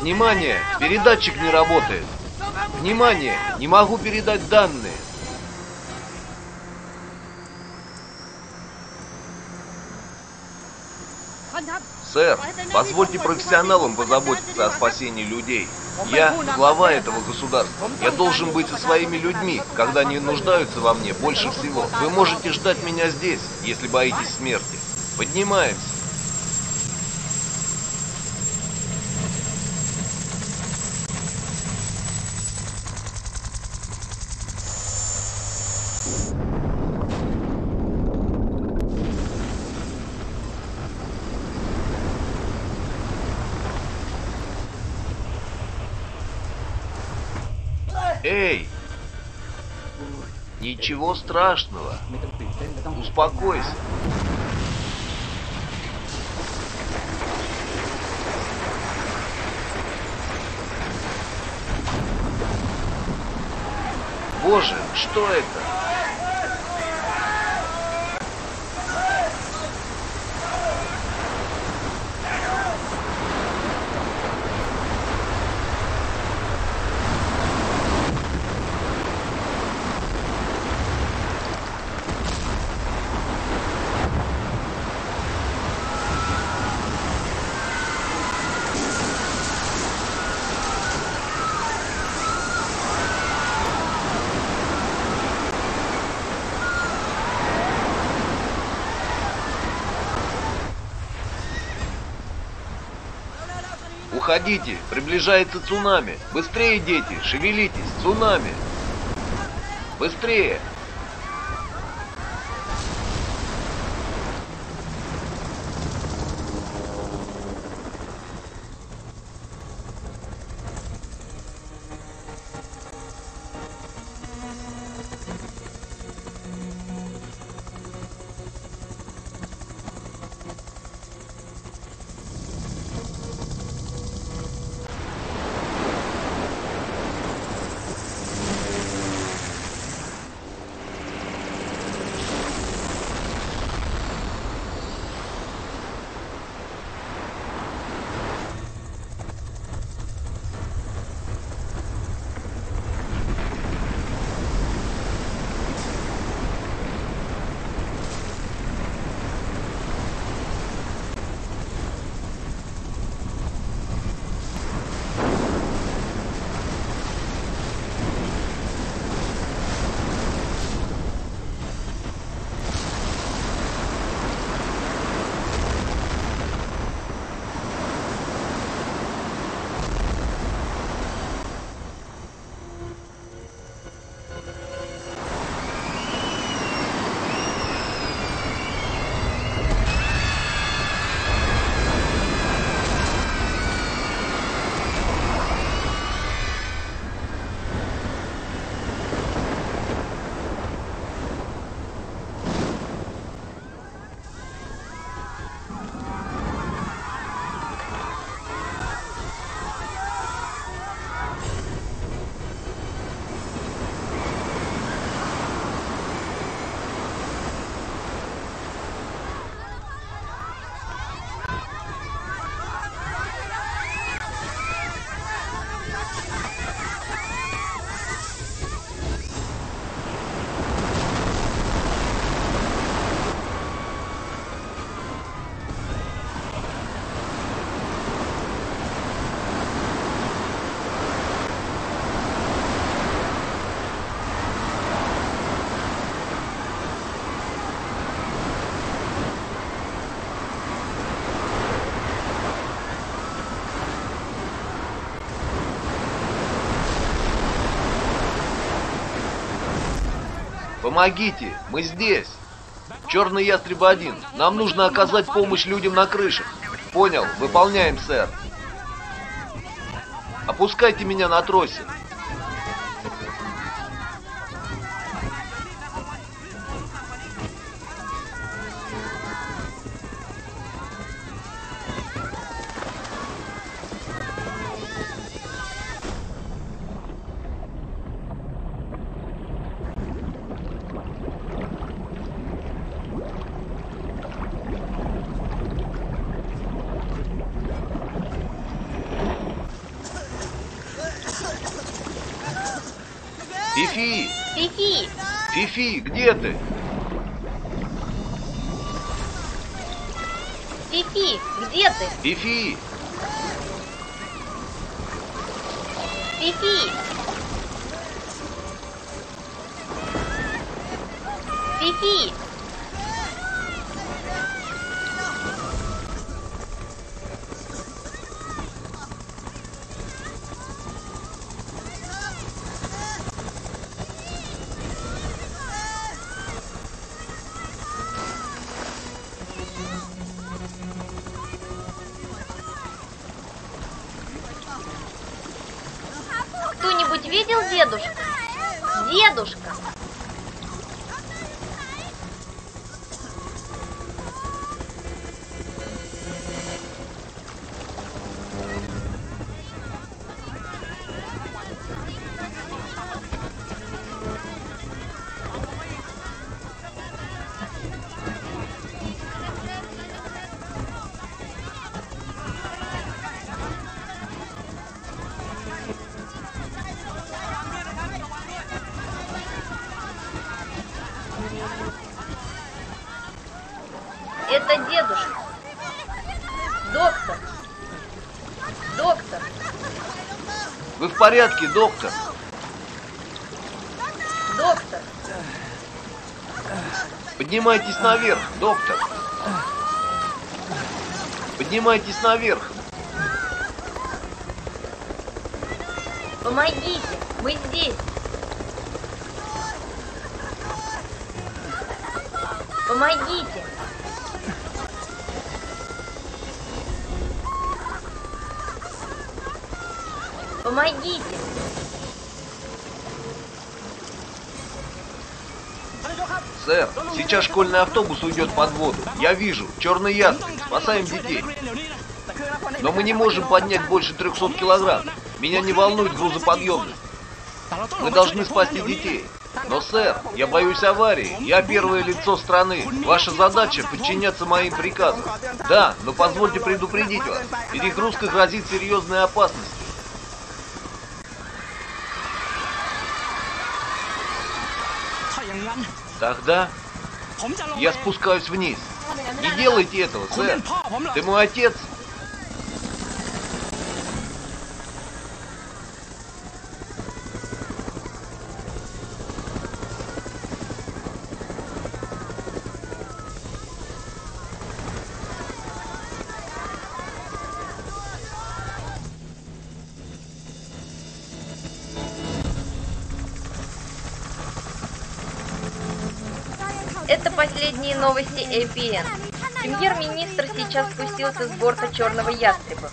Внимание! Передатчик не работает. Внимание! Не могу передать данные. Сэр, позвольте профессионалам позаботиться о спасении людей. Я глава этого государства. Я должен быть со своими людьми, когда они нуждаются во мне больше всего. Вы можете ждать меня здесь, если боитесь смерти. Поднимаемся. Эй! Ничего страшного. Успокойся. Боже, что это? Уходите, приближается цунами. Быстрее, дети, шевелитесь, цунами. Быстрее. Помогите, мы здесь. Черный ястреб один. Нам нужно оказать помощь людям на крышах. Понял, выполняем, сэр. Опускайте меня на тросе. Фифи! Фифи! Фифи, где ты? Фифи, где ты? Фифи! Фифи! Фифи! Кто-нибудь порядке, доктор? Доктор. Поднимайтесь наверх, доктор. Поднимайтесь наверх. Помогите. Мы здесь. Помогите. Помогите. Сейчас школьный автобус уйдет под воду. Я вижу. Черный ястреб. Спасаем детей. Но мы не можем поднять больше 300 килограмм. Меня не волнует грузоподъемность. Мы должны спасти детей. Но, сэр, я боюсь аварии. Я первое лицо страны. Ваша задача подчиняться моим приказам. Да, но позвольте предупредить вас. Перегрузка грозит серьезной опасностью. Тогда я спускаюсь вниз. Не делайте этого, сэр. Ты мой отец. Последние новости APN. Премьер-министр сейчас спустился с борта Черного Ястреба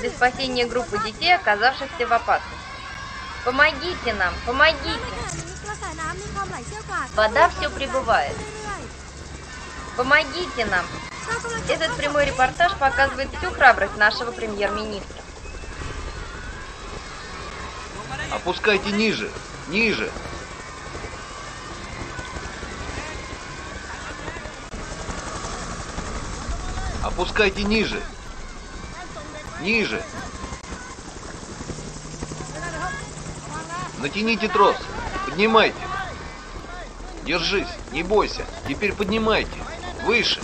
для спасения группы детей, оказавшихся в опасности. Помогите нам, помогите! Вода все прибывает. Помогите нам! Этот прямой репортаж показывает всю храбрость нашего премьер-министра. Опускайте ниже. Ниже. Опускайте ниже. Ниже. Натяните трос. Поднимайте. Держись, не бойся. Теперь поднимайте. Выше.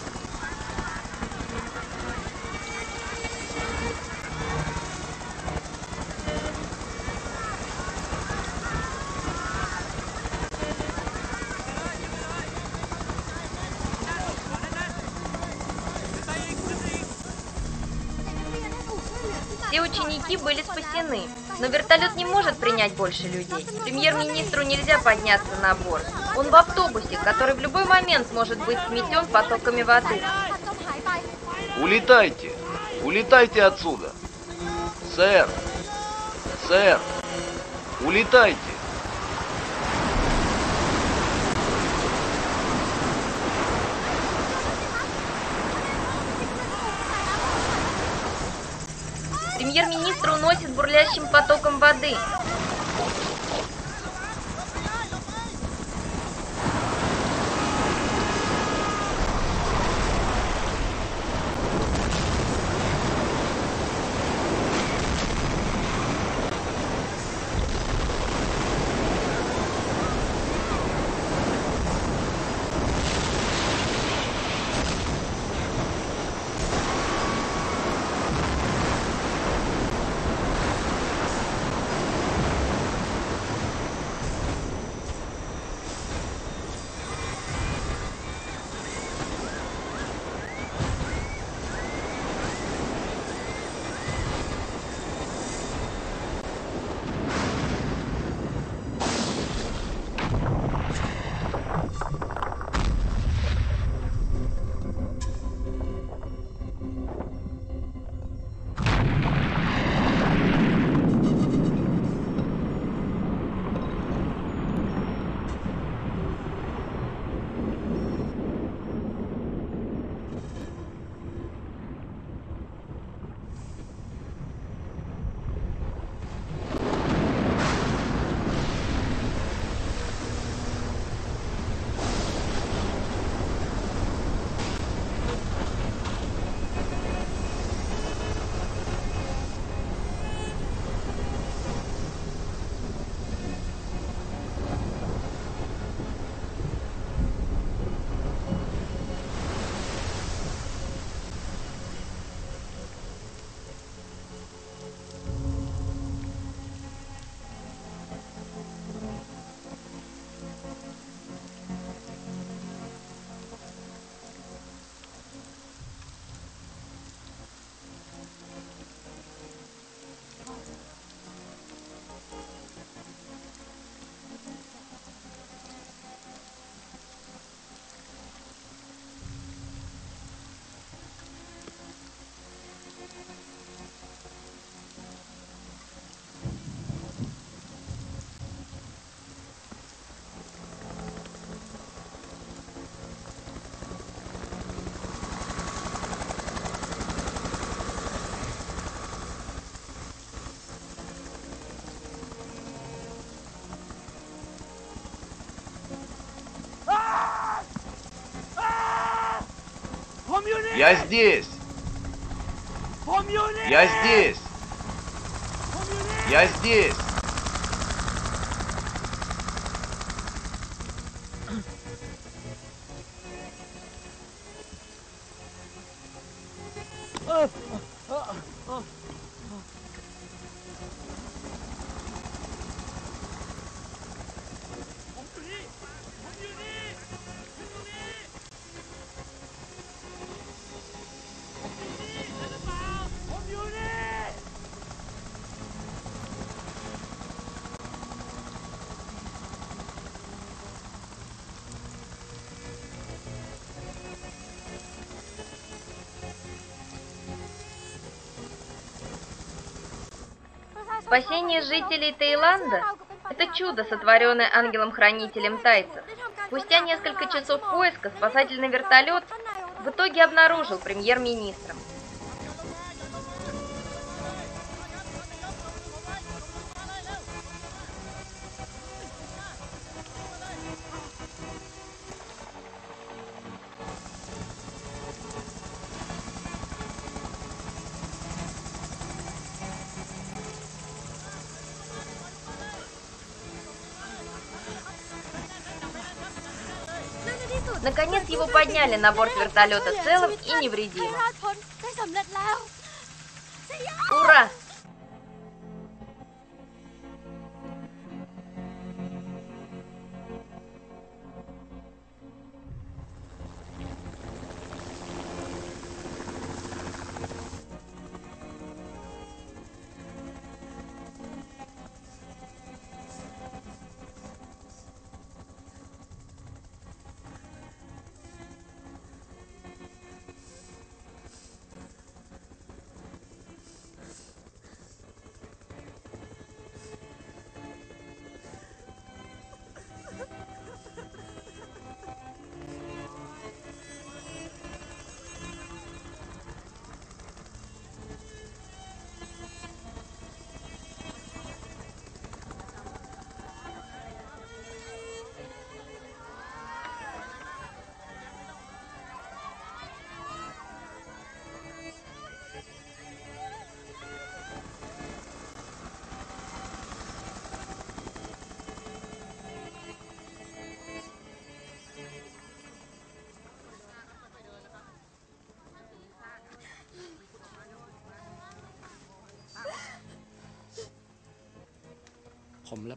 Принять больше людей. Премьер-министру нельзя подняться на борт. Он в автобусе, который в любой момент может быть сметен потоками воды. Улетайте! Улетайте отсюда! Сэр! Сэр! Улетайте! Премьер-министр уносит бурлящим потоком воды. Я здесь! Я здесь! Я здесь! Спасение жителей Таиланда – это чудо, сотворенное ангелом-хранителем тайцев. Спустя несколько часов поиска спасательный вертолет в итоге обнаружил премьер-министра. Наконец его подняли на борт вертолета целым и невредимым.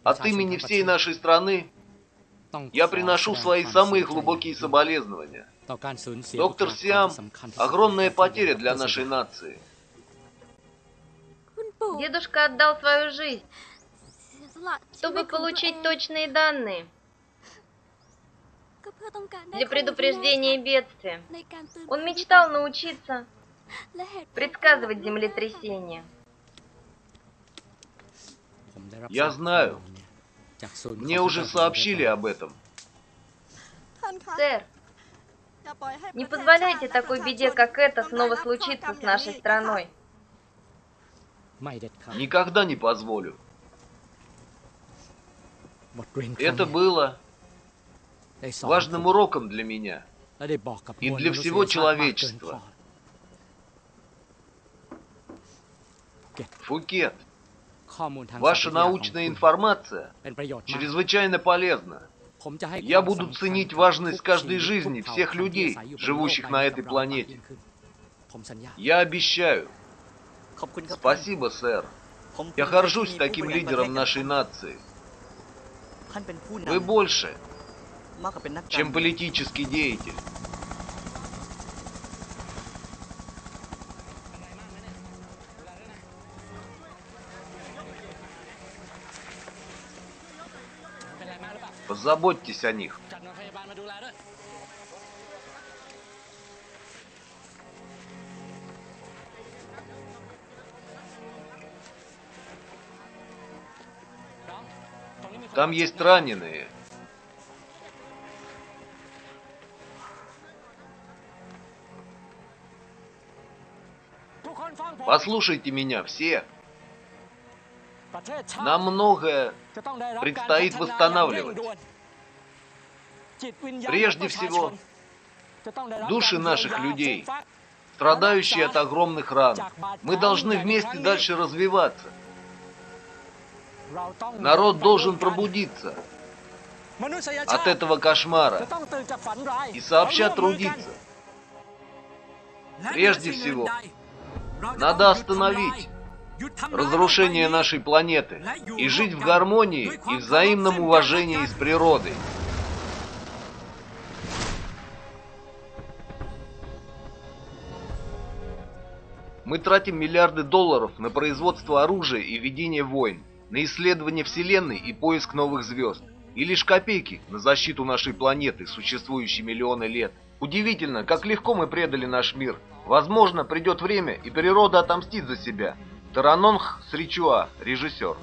От имени всей нашей страны я приношу свои самые глубокие соболезнования. Доктор Сиам – огромная потеря для нашей нации. Дедушка отдал свою жизнь, чтобы получить точные данные для предупреждения бедствия. Он мечтал научиться предсказывать землетрясения. Я знаю. Мне уже сообщили об этом. Сэр, не позволяйте такой беде, как эта, снова случиться с нашей страной. Никогда не позволю. Это было важным уроком для меня и для всего человечества. Фукет, ваша научная информация чрезвычайно полезна. Я буду ценить важность каждой жизни всех людей, живущих на этой планете. Я обещаю. Спасибо, сэр. Я горжусь таким лидером нашей нации. Вы больше, чем политический деятель. Позаботьтесь о них. Там есть раненые. Послушайте меня все. Нам многое предстоит восстанавливать. Прежде всего, души наших людей, страдающие от огромных ран. Мы должны вместе дальше развиваться. Народ должен пробудиться от этого кошмара и сообща трудиться. Прежде всего, надо остановить разрушение нашей планеты и жить в гармонии и взаимном уважении с природой. Мы тратим миллиарды долларов на производство оружия и ведение войн, на исследование Вселенной и поиск новых звезд, и лишь копейки на защиту нашей планеты, существующей миллионы лет. Удивительно, как легко мы предали наш мир. Возможно, придет время, и природа отомстит за себя. Таранонх Сричуа, режиссер.